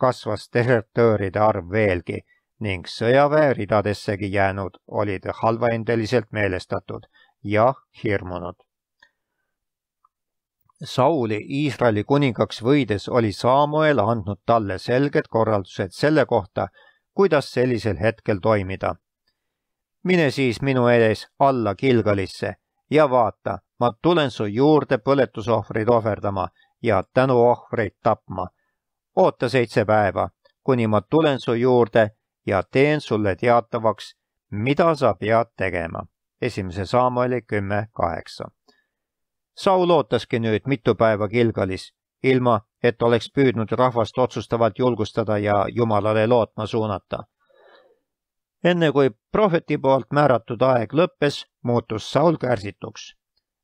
kasvas desertööride arv veelgi ning sõjaväe ridadessegi jäänud olid halvaendeliselt meelestatud ja hirmunud. Sauli Iisraeli kuningaks võides oli Samuel andnud talle selged korraldused selle kohta, kuidas sellisel hetkel toimida. mine siis minu ees alla Kilgalisse ja vaata, ma tulen su juurde põletusohvreid ohverdama ja tänuohvreid tapma. oota seitse päeva, kuni ma tulen su juurde ja teen sulle teatavaks, mida sa pead tegema. esimese Samueli kümme kaheksa. Saul ootaski nüüd mitu päeva Kilgalis ilma et oleks püüdnud rahvast otsustavalt julgustada ja Jumalale lootma suunata. enne kui prohveti poolt määratud aeg lõppes, muutus Saul kärsituks.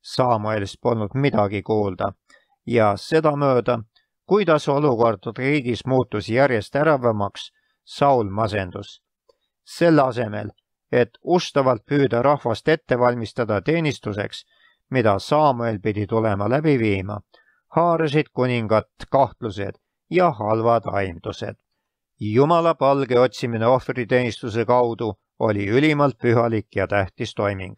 Samuelist polnud midagi kuulda ja sedamööda, kuidas olukord riigis muutus järjest teravamaks, Saul masendus. selle asemel, et ustavalt püüda rahvast ette valmistada teenistuseks, mida Samuel pidi tulema läbi viima, haarasid kuningat kahtlused ja halvad aimdused. Jumala palge otsimine ohvriteenistuse kaudu oli ülimalt pühalik ja tähtis toiming.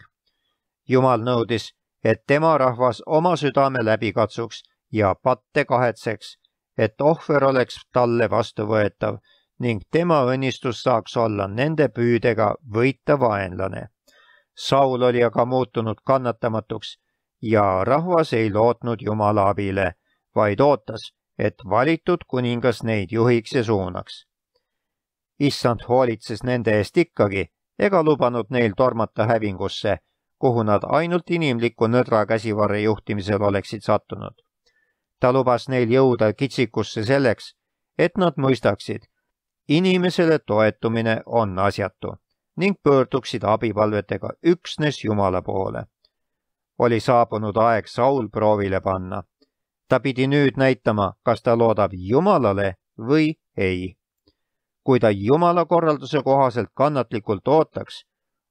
Jumal nõudis, et tema rahvas oma südame läbi katsuks ja patte kahetseks, et ohver oleks talle vastuvõetav ning tema õnnistus saaks olla nende püüdega võita vaenlane. Saul oli aga muutunud kannatamatuks ja rahvas ei lootnud Jumala abile, vaid ootas, et valitud kuningas neid juhiks ja suunaks. issand hoolitses nende eest ikkagi ega lubanud neil tormata hävingusse, kuhu nad ainult inimliku nõdra käsivarre juhtimisel oleksid sattunud. Ta lubas neil jõuda kitsikusse selleks, et nad mõistaksid, inimesele toetumine on asjatu ning pöörduksid abipalvetega üksnes Jumala poole oli saabunud aeg Saul proovile panna. ta pidi nüüd näitama, kas ta loodab Jumalale või ei. kui ta Jumala korralduse kohaselt kannatlikult ootaks,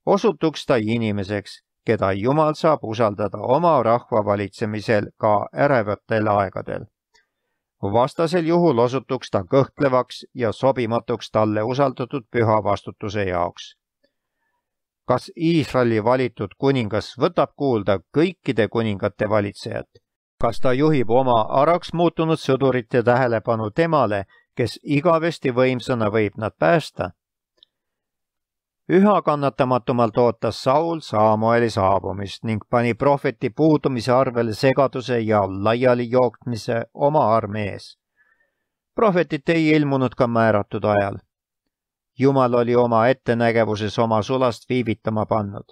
osutuks ta inimeseks, keda Jumal saab usaldada oma rahva valitsemisel ka ärevatel aegadel. vastasel juhul osutuks ta kõhklevaks ja sobimatuks talle usaldatud püha vastutuse jaoks kas Iisraeli valitud kuningas võtab kuulda kõikide kuningate valitsejat? kas ta juhib oma araks muutunud sõdurite tähelepanu temale, kes igavesti võimsana võib nad päästa? Üha kannatamatumalt ootas Saul Samueli saabumist ning pani prohveti puudumise arvele segaduse ja laialijooksmise oma armees. prohvetit ei ilmunud ka määratud ajal Jumal oli oma ettenägevuses oma sulast viivitama pannud.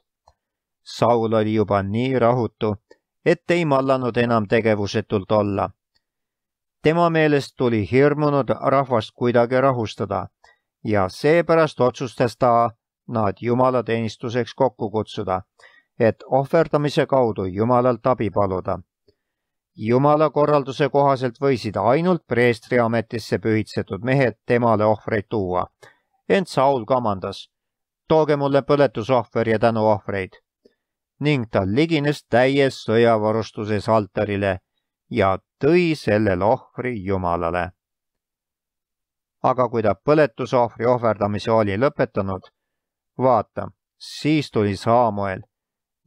Saul oli juba nii rahutu, et ei mallanud enam tegevusetult olla. tema meelest tuli hirmunud rahvast kuidagi rahustada ja seepärast otsustas ta nad jumalateenistuseks kokku kutsuda, et ohverdamise kaudu Jumalalt abi paluda. Jumala korralduse kohaselt võisid ainult preestri ametisse pühitsetud mehed temale ohvreid tuua ent Saul kamandas, tooge mulle põletusohver ja tänuohvreid. ning ta ligines täies sõjavarustuses altarile ja tõi sellel ohvri Jumalale. aga kui ta põletusohvri ohverdamise oli lõpetanud, vaata, siis tuli Samuel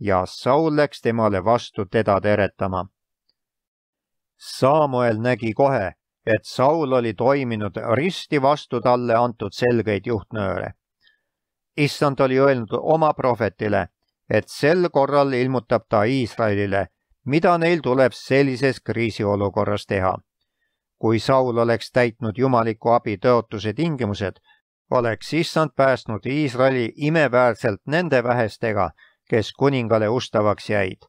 ja Saul läks temale vastu teda teretama. Samuel nägi kohe, et Saul oli toiminud risti vastu talle antud selgeid juhtnööre. issand oli öelnud oma prohvetile, et sel korral ilmutab ta Iisraelile, mida neil tuleb sellises kriisiolukorras teha. kui Saul oleks täitnud jumaliku abi tõotuse tingimused, oleks issand päästnud Iisraeli imeväärselt nende vähestega, kes kuningale ustavaks jäid.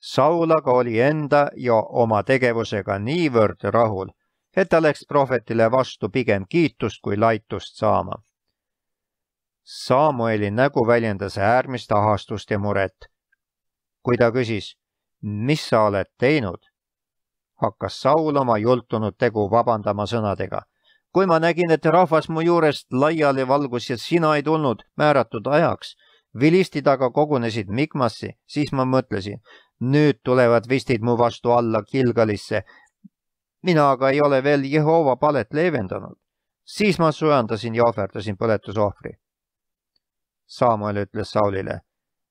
Saul aga oli enda ja oma tegevusega niivõrd rahul, et ta läks prohvetile vastu pigem kiitust kui laitust saama. Samueli nägu väljendas äärmist ahastust ja muret. kui ta küsis, mis sa oled teinud, hakkas Saul oma jultunud tegu vabandama sõnadega. Kui ma nägin, et rahvas mu juurest laiali valgus ja sina ei tulnud määratud ajaks, vilistid aga kogunesid Mikmasse, siis ma mõtlesin, nüüd tulevad vistid mu vastu alla Kilgalisse. mina aga ei ole veel Jehova palet leevendanud. siis ma söandasin ja ohverdasin põletusohvri. Samuel ütles Saulile,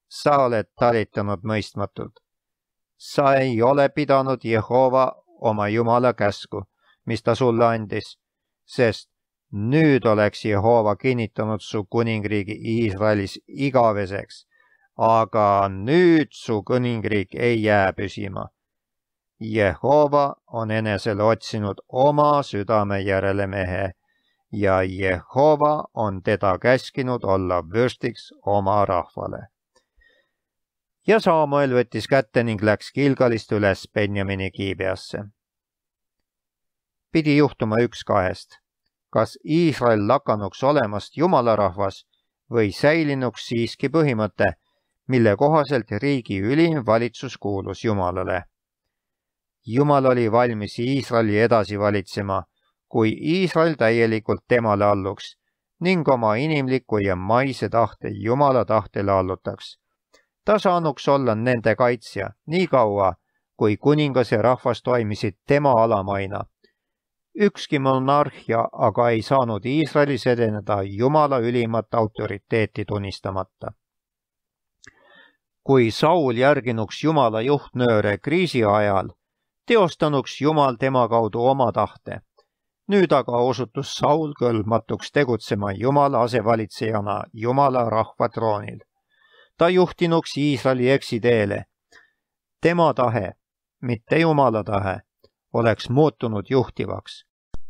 sa oled talitanud mõistmatult sa ei ole pidanud Jehova oma Jumala käsku, mis ta sulle andis, sest nüüd oleks Jehova kinnitanud su kuningriigi Iisraelis igaveseks, aga nüüd su kuningriik ei jää püsima. Jehova on enesele otsinud oma südame järele mehe ja Jehova on teda käskinud olla vürstiks oma rahvale ja Samuel võttis kätte ning läks Gilgalist üles Benjamini kiibiasse. Pidi juhtuma üks kahest, kas Iisrael lakanuks olemast jumala rahvas või säilinuks siiski põhimõte, mille kohaselt riigi ülim valitsus kuulus Jumalale. Jumal oli valmis Iisraeli edasi valitsema, kui Iisrael täielikult temale alluks ning oma inimliku ja maise tahte Jumala tahtele allutaks ta saanuks olla nende kaitsja nii kaua, kui kuningas ja rahvas toimisid tema alamaina. Ükski monarhia aga ei saanud Iisraelis edeneda Jumala ülimat autoriteeti tunnistamata. kui Saul järginuks Jumala juhtnööre kriisi ajal, teostanuks Jumal tema kaudu oma tahte. nüüd aga osutus Saul kõlbmatuks tegutsema Jumala asevalitsejana Jumala rahva troonil ta juhtinuks Iisraeli eksiteele. tema tahe, mitte Jumala tahe, oleks muutunud juhtivaks.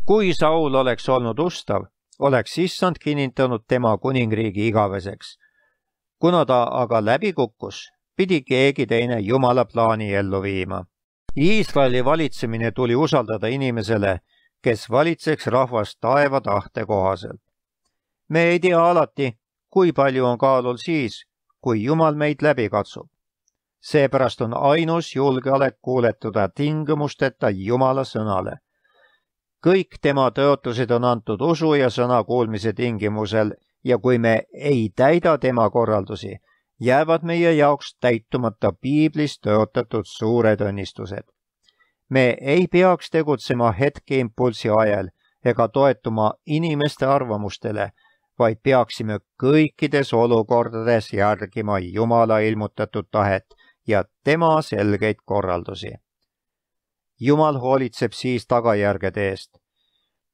Kui Saul oleks olnud ustav, oleks issand kinnitanud tema kuningriigi igaveseks. kuna ta aga läbi kukkus, pidi keegi teine Jumala plaani ellu viima. Iisraeli valitsemine tuli usaldada inimesele, kes valitseks rahvast taeva tahte kohaselt. me ei tea alati, kui palju on kaalul siis, kui Jumal meid läbi katsub. seepärast on ainus julgeolek kuuletuda tingimusteta Jumala sõnale. Kõik tema tõotused on antud usu ja sõna kuulmise tingimusel ja kui me ei täida tema korraldusi, jäävad meie jaoks täitumata piiblis tõotatud suured õnnistused. me ei peaks tegutsema hetkeimpulsi ajel ega toetuma inimeste arvamustele vaid peaksime kõikides olukordades järgima Jumala ilmutatud tahet ja tema selgeid korraldusi. Jumal hoolitseb siis tagajärgede eest.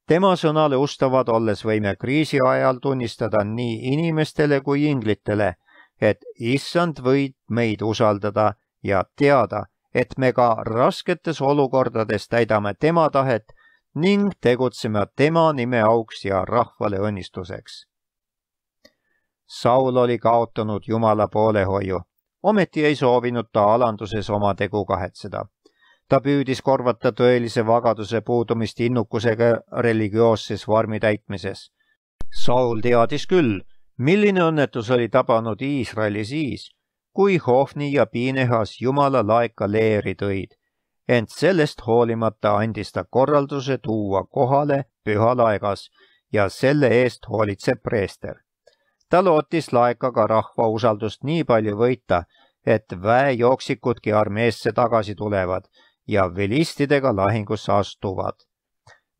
tema sõnale ustavad olles võime kriisi ajal tunnistada nii inimestele kui inglitele, et issand võib meid usaldada ja teada, et me ka rasketes olukordades täidame tema tahet ning tegutseme tema nime auks ja rahvale õnnistuseks Saul oli kaotanud Jumala poolehoiu, ometi ei soovinud ta alanduses oma tegu kahetseda. Ta püüdis korvata tõelise vagaduse puudumist innukusega religioosses vormi täitmises. Saul teadis küll, milline õnnetus oli tabanud Iisraeli siis, kui Hofni ja Piinehas Jumala laeka leeri tõid, ent sellest hoolimata andis ta korralduse tuua kohale püha laegas ja selle eest hoolitseb preester ta lootis laekaga rahva usaldust nii palju võita, et väejooiksikudki armeesse tagasi tulevad ja vilistidega lahingusse astuvad.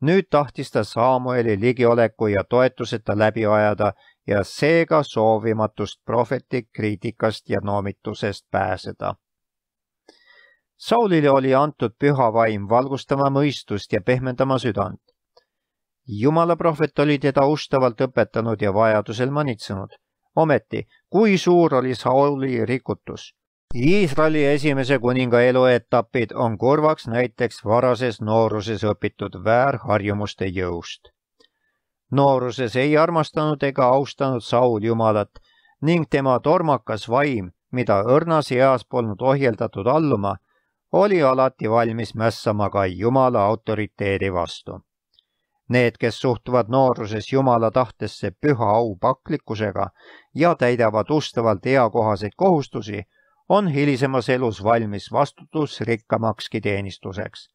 nüüd tahtis ta Samueli ligioleku ja toetuseta läbi ajada ja seega soovimatust prohveti kriitikast ja noomitusest pääseda. Saulile oli antud püha vaim valgustama mõistust ja pehmendama südant jumala prohvet oli teda ustavalt õpetanud ja vajadusel manitsenud. ometi, kui suur oli Sauli rikutus? Iisraeli esimese kuninga eluetapid on kurvaks näiteks varases nooruses õpitud väärharjumuste jõust. nooruses ei armastanud ega austanud Saul Jumalat ning tema tormakas vaim, mida õrnas eas polnud ohjeldatud alluma, oli alati valmis mässama ka Jumala autoriteedi vastu Need, kes suhtuvad nooruses Jumala tahtesse püha aupaklikkusega ja täidavad ustavalt eakohaseid kohustusi, on hilisemas elus valmis vastutusrikkamakski teenistuseks.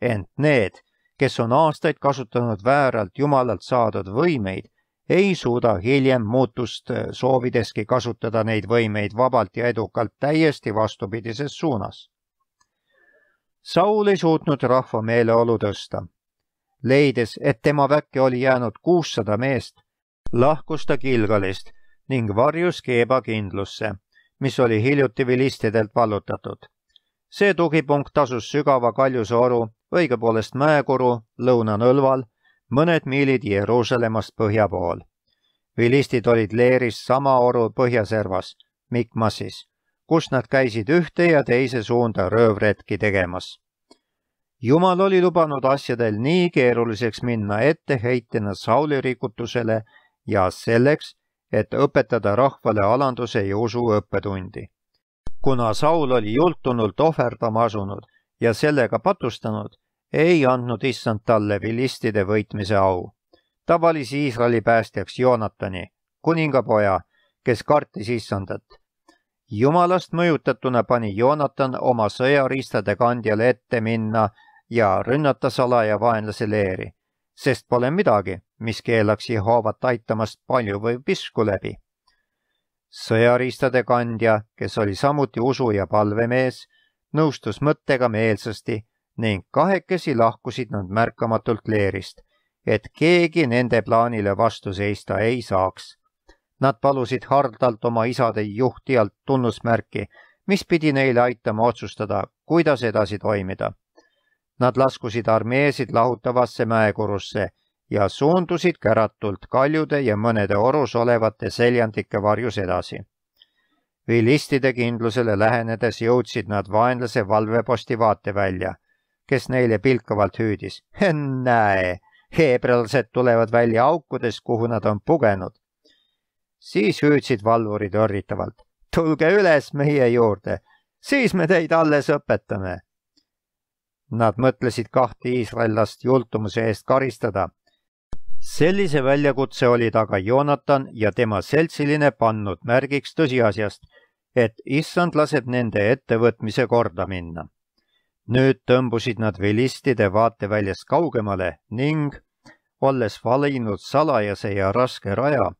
ent need, kes on aastaid kasutanud vääralt Jumalalt saadud võimeid, ei suuda hiljem muutust soovideski kasutada neid võimeid vabalt ja edukalt täiesti vastupidises suunas. Saul ei suutnud rahva meeleolu tõsta leides, et tema väkke oli jäänud kuussada meest, lahkus ta Gilgalist ning varjus Keeba kindlusse, mis oli hiljuti vilistidelt vallutatud. see tugipunkt asus sügava kaljuse oru, õigepoolest mäekuru lõunanõlval, mõned miilid Jeruusalemmast põhja pool. vilistid olid leeris sama oru põhjaservas, Mikmasis, kus nad käisid ühte ja teise suunda röövretki tegemas jumal oli lubanud asjadel nii keeruliseks minna etteheitena Sauli rikutusele ja selleks, et õpetada rahvale alanduse ja usu õppetundi. kuna Saul oli jultunult ohverdama asunud ja sellega patustanud, ei andnud issand talle vilistide võitmise au. ta valis Iisraeli päästjaks Joonatani, kuningapoja, kes kartis issandat. jumalast mõjutatuna pani Joonatan oma sõjariistade kandjale ette minna ja rünnata salaja vaenlase leeri, sest pole midagi, mis keelaks Jehoovat aitamast palju või pisku läbi. sõjariistade kandja, kes oli samuti usu ja palvemees, nõustus mõttega meelsasti ning kahekesi lahkusid nad märkamatult leerist, et keegi nende plaanile vastu seista ei saaks. Nad palusid hardalt oma isade juhtijalt tunnusmärki, mis pidi neile aitama otsustada, kuidas edasi toimida Nad laskusid armeesid lahutavasse mäekurusse ja suundusid käratult kaljude ja mõnede orus olevate seljandike varjus edasi. vilistide kindlusele lähenedes jõudsid nad vaenlase valveposti vaatevälja, kes neile pilkavalt hüüdis. näe, heebrelased tulevad välja aukudest, kuhu nad on pugenud. siis hüüdsid valvurid õrritavalt. tulge üles meie juurde, siis me teid alles õpetame Nad mõtlesid kahte iisraellast jultumuse eest karistada. sellise väljakutse oli taga Joonatan ja tema seltsiline pannud märgiks tõsiasjast, et issand laseb nende ettevõtmise korda minna. nüüd tõmbusid nad vilistide vaateväljast kaugemale ning, olles valinud salajase ja raske raja,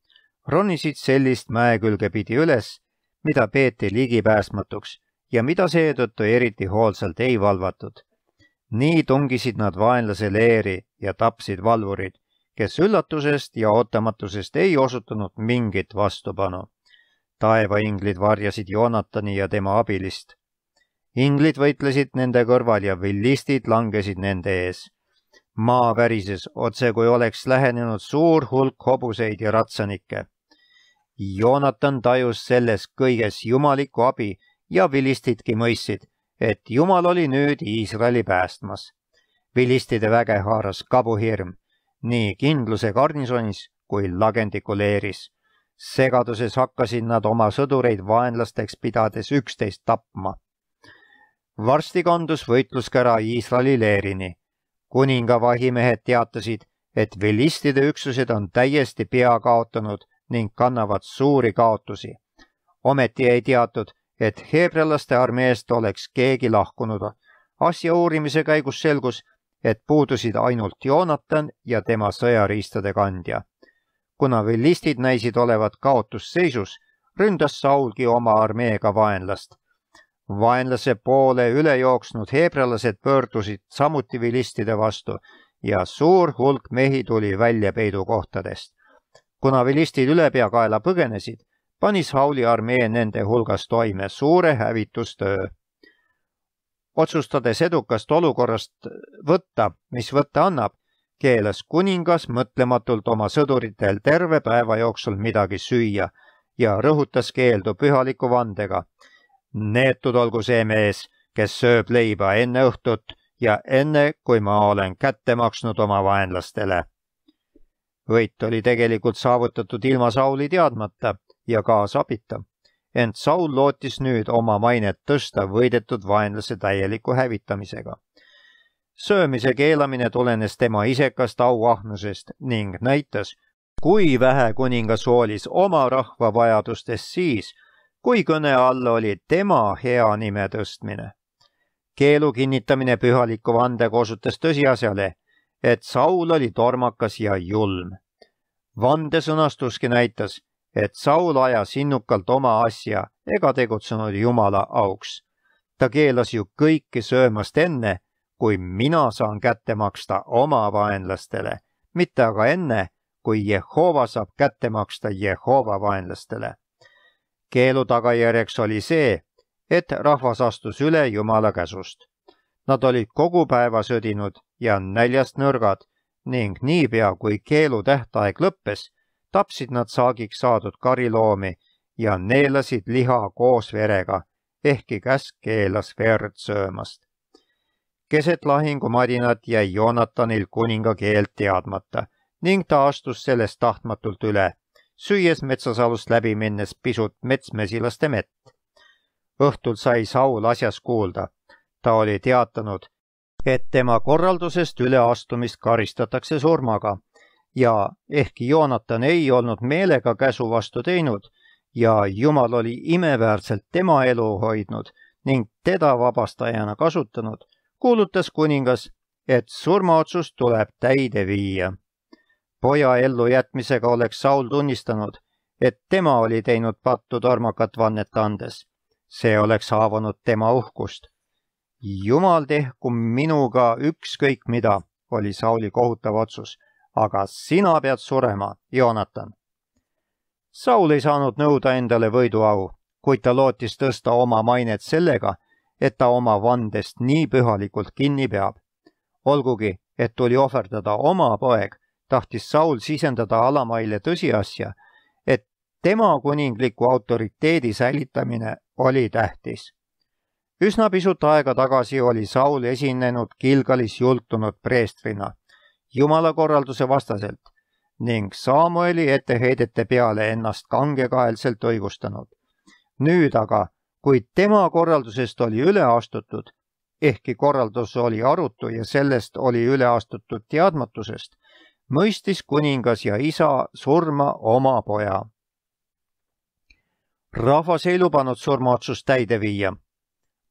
ronisid sellist mäe külge pidi üles, mida peeti ligipääsmatuks ja mida seetõttu eriti hoolsalt ei valvatud nii tungisid nad vaenlase leeri ja tapsid valvurid, kes üllatusest ja ootamatusest ei osutanud mingit vastupanu. taevainglid varjasid Joonatani ja tema abilist. inglid võitlesid nende kõrval ja villistid langesid nende ees. maa värises otse kui oleks lähenenud suur hulk hobuseid ja ratsanikke. Joonatan tajus selles kõiges jumalikku abi ja vilistidki mõistsid et Jumal oli nüüd Iisraeli päästmas. vilistide väge haaras kabuhirm nii kindluse garnisonis kui lagendiku leeris. segaduses hakkasid nad oma sõdureid vaenlasteks pidades üksteist tapma. varsti kandus võitluskära Iisraeli leerini. kuninga vahimehed teatasid, et vilistide üksused on täiesti pea kaotanud ning kannavad suuri kaotusi. ometi ei teatud, et heebrealaste armeest oleks keegi lahkunud. asja uurimise käigus selgus, et puudusid ainult Joonatan ja tema sõjariistade kandja. kuna villistid näisid olevat kaotusseisus, ründas Saulgi oma armeega vaenlast. vaenlase poole üle jooksnud heebrealased pöördusid samuti vilistide vastu ja suur hulk mehi tuli välja peidukohtadest. kuna vilistid ülepeakaela põgenesid, pani Sauli armee nende hulgas toime suure hävitustöö. otsustades edukast olukorrast võtta, mis võtta annab, keelas kuningas mõtlematult oma sõduritel terve päeva jooksul midagi süüa ja rõhutas keeldu pühaliku vandega. neetud olgu see mees, kes sööb leiba enne õhtut ja enne, kui ma olen kätte maksnud oma vaenlastele. võit oli tegelikult saavutatud ilma Sauli teadmata ja kaasabita. ent Saul lootis nüüd oma mainet tõsta võidetud vaenlase täieliku hävitamisega. söömise keelamine tulenes tema isekast auahnusest ning näitas, kui vähe kuningas hoolis oma rahva vajadustest siis, kui kõne all oli tema hea nime tõstmine. keelu kinnitamine pühaliku vandega osutas tõsiasjale, et Saul oli tormakas ja julm. vande sõnastuski näitas, et Saul ajas innukalt oma asja ega tegutsenud Jumala auks. ta keelas ju kõiki söömast enne, kui mina saan kätte maksta oma vaenlastele, mitte aga enne, kui Jehova saab kätte maksta Jehova vaenlastele. keelu tagajärjeks oli see, et rahvas astus üle Jumala käsust. Nad olid kogu päeva sõdinud ja näljast nõrgad ning niipea, kui keelu tähtaeg lõppes, tapsid nad saagiks saadud kariloomi ja neelasid liha koos verega, ehkki käsk keelas verd söömast. keset lahingumadinat jäi Joonatanil kuninga keelt teadmata ning ta astus sellest tahtmatult üle, süües metsasalust läbi minnes pisut metsmesilaste mett. õhtul sai Saul asjast kuulda. ta oli teatanud, et tema korraldusest üleastumist karistatakse surmaga ja ehkki Joonatan ei olnud meelega käsu vastu teinud ja Jumal oli imeväärselt tema elu hoidnud ning teda vabastajana kasutanud, kuulutas kuningas, et surmaotsus tuleb täide viia. poja ellujätmisega oleks Saul tunnistanud, et tema oli teinud pattu tormakat vannet andes. see oleks haavanud tema uhkust. jumal tehku minuga ükskõik mida, oli Sauli kohutav otsus aga sina pead surema, Joonatan. Saul ei saanud nõuda endale võiduau, kuid ta lootis tõsta oma mainet sellega, et ta oma vandest nii pühalikult kinni peab. olgugi, et tuli ohverdada oma poeg, tahtis Saul sisendada alamaile tõsiasja, et tema kuningliku autoriteedi säilitamine oli tähtis. üsna pisut aega tagasi oli Saul esinenud Gilgalis jultunud preestrina Jumala korralduse vastaselt ning Samueli etteheidete peale ennast kangekaelselt õigustanud. nüüd aga, kui tema korraldusest oli üle astutud, ehkki korraldus oli arutu ja sellest oli üle astutud teadmatusest, mõistis kuningas ja isa surma oma poja. rahvas ei lubanud surmaotsust täide viia.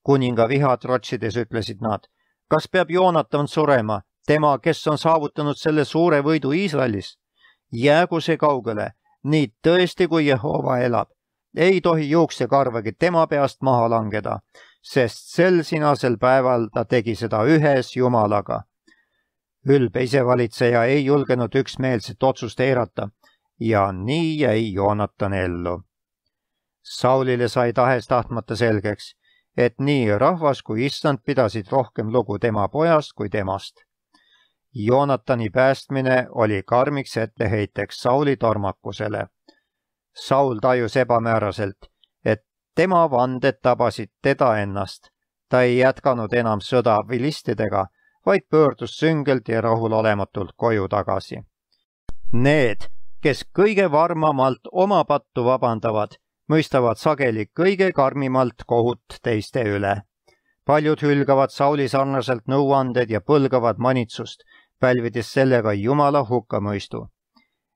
kuninga viha trotsides ütlesid nad, kas peab Joonatan surema tema, kes on saavutanud selle suure võidu Iisraelis. jäägu see kaugele, nii tõesti, kui Jehova elab. ei tohi juuksekarvagi tema peast maha langeda, sest sel sinasel päeval ta tegi seda ühes Jumalaga. ülbe isevalitseja ei julgenud üksmeelset otsust eirata ja nii jäi Joonatan ellu. Saulile sai tahes-tahtmata selgeks, et nii rahvas kui issand pidasid rohkem lugu tema pojast kui temast Joonatani päästmine oli karmiks etteheiteks Sauli tormakusele. Saul tajus ebamääraselt, et tema vanded tabasid teda ennast. ta ei jätkanud enam sõda vilistidega, vaid pöördus süngelt ja rahulolematult koju tagasi. Need, kes kõige varmamalt oma pattu vabandavad, mõistavad sageli kõige karmimalt kohut teiste üle. paljud hülgavad Sauli sarnaselt nõuanded ja põlgavad manitsust pälvides sellega Jumala hukkamõistu.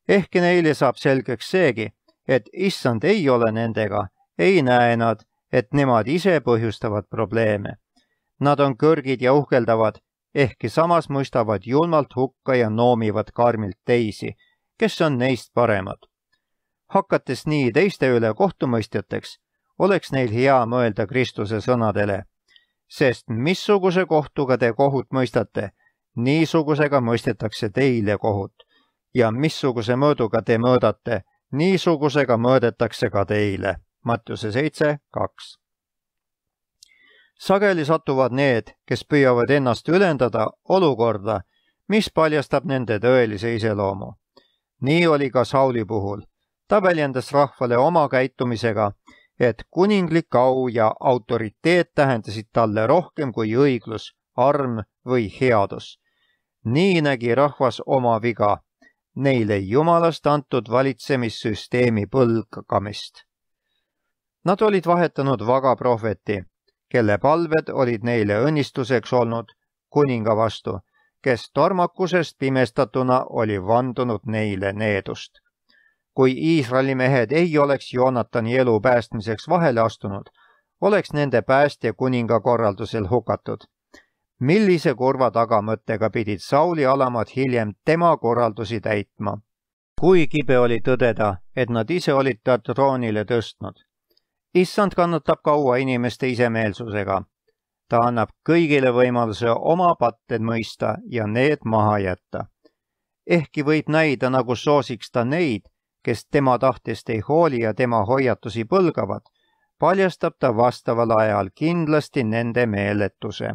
ehkki neile saab selgeks seegi, et issand ei ole nendega, ei näe nad, et nemad ise põhjustavad probleeme. Nad on kõrgid ja uhkeldavad, ehkki samas mõistavad julmalt hukka ja noomivad karmilt teisi, kes on neist paremad. hakates nii teiste üle kohtumõistjateks, oleks neil hea mõelda Kristuse sõnadele, sest missuguse kohtuga te kohut mõistate niisugusega mõistetakse teile kohut ja missuguse mõõduga te mõõdate, niisugusega mõõdetakse ka teile. Mattiuse seitse, kaks. sageli satuvad need, kes püüavad ennast ülendada olukorda, mis paljastab nende tõelise iseloomu. nii oli ka Sauli puhul. ta väljendas rahvale oma käitumisega, et kuninglik au ja autoriteet tähendasid talle rohkem kui õiglus, arm või headus nii nägi rahvas oma viga, neile Jumalast antud valitsemissüsteemi põlgamist. Nad olid vahetanud vaga prohveti, kelle palved olid neile õnnistuseks olnud, kuninga vastu, kes tormakusest pimestatuna oli vandunud neile needust. kui Iisraeli mehed ei oleks Joonatani elu päästmiseks vahele astunud, oleks nende päästja kuninga korraldusel hukatud millise kurva tagamõttega pidid Sauli alamad hiljem tema korraldusi täitma. kui kibe oli tõdeda, et nad ise olid ta troonile tõstnud. issand kannatab kaua inimeste isemeelsusega. ta annab kõigile võimaluse oma patted mõista ja need maha jätta. ehkki võib näida, nagu soosiks ta neid, kes tema tahtest ei hooli ja tema hoiatusi põlgavad, paljastab ta vastaval ajal kindlasti nende meeletuse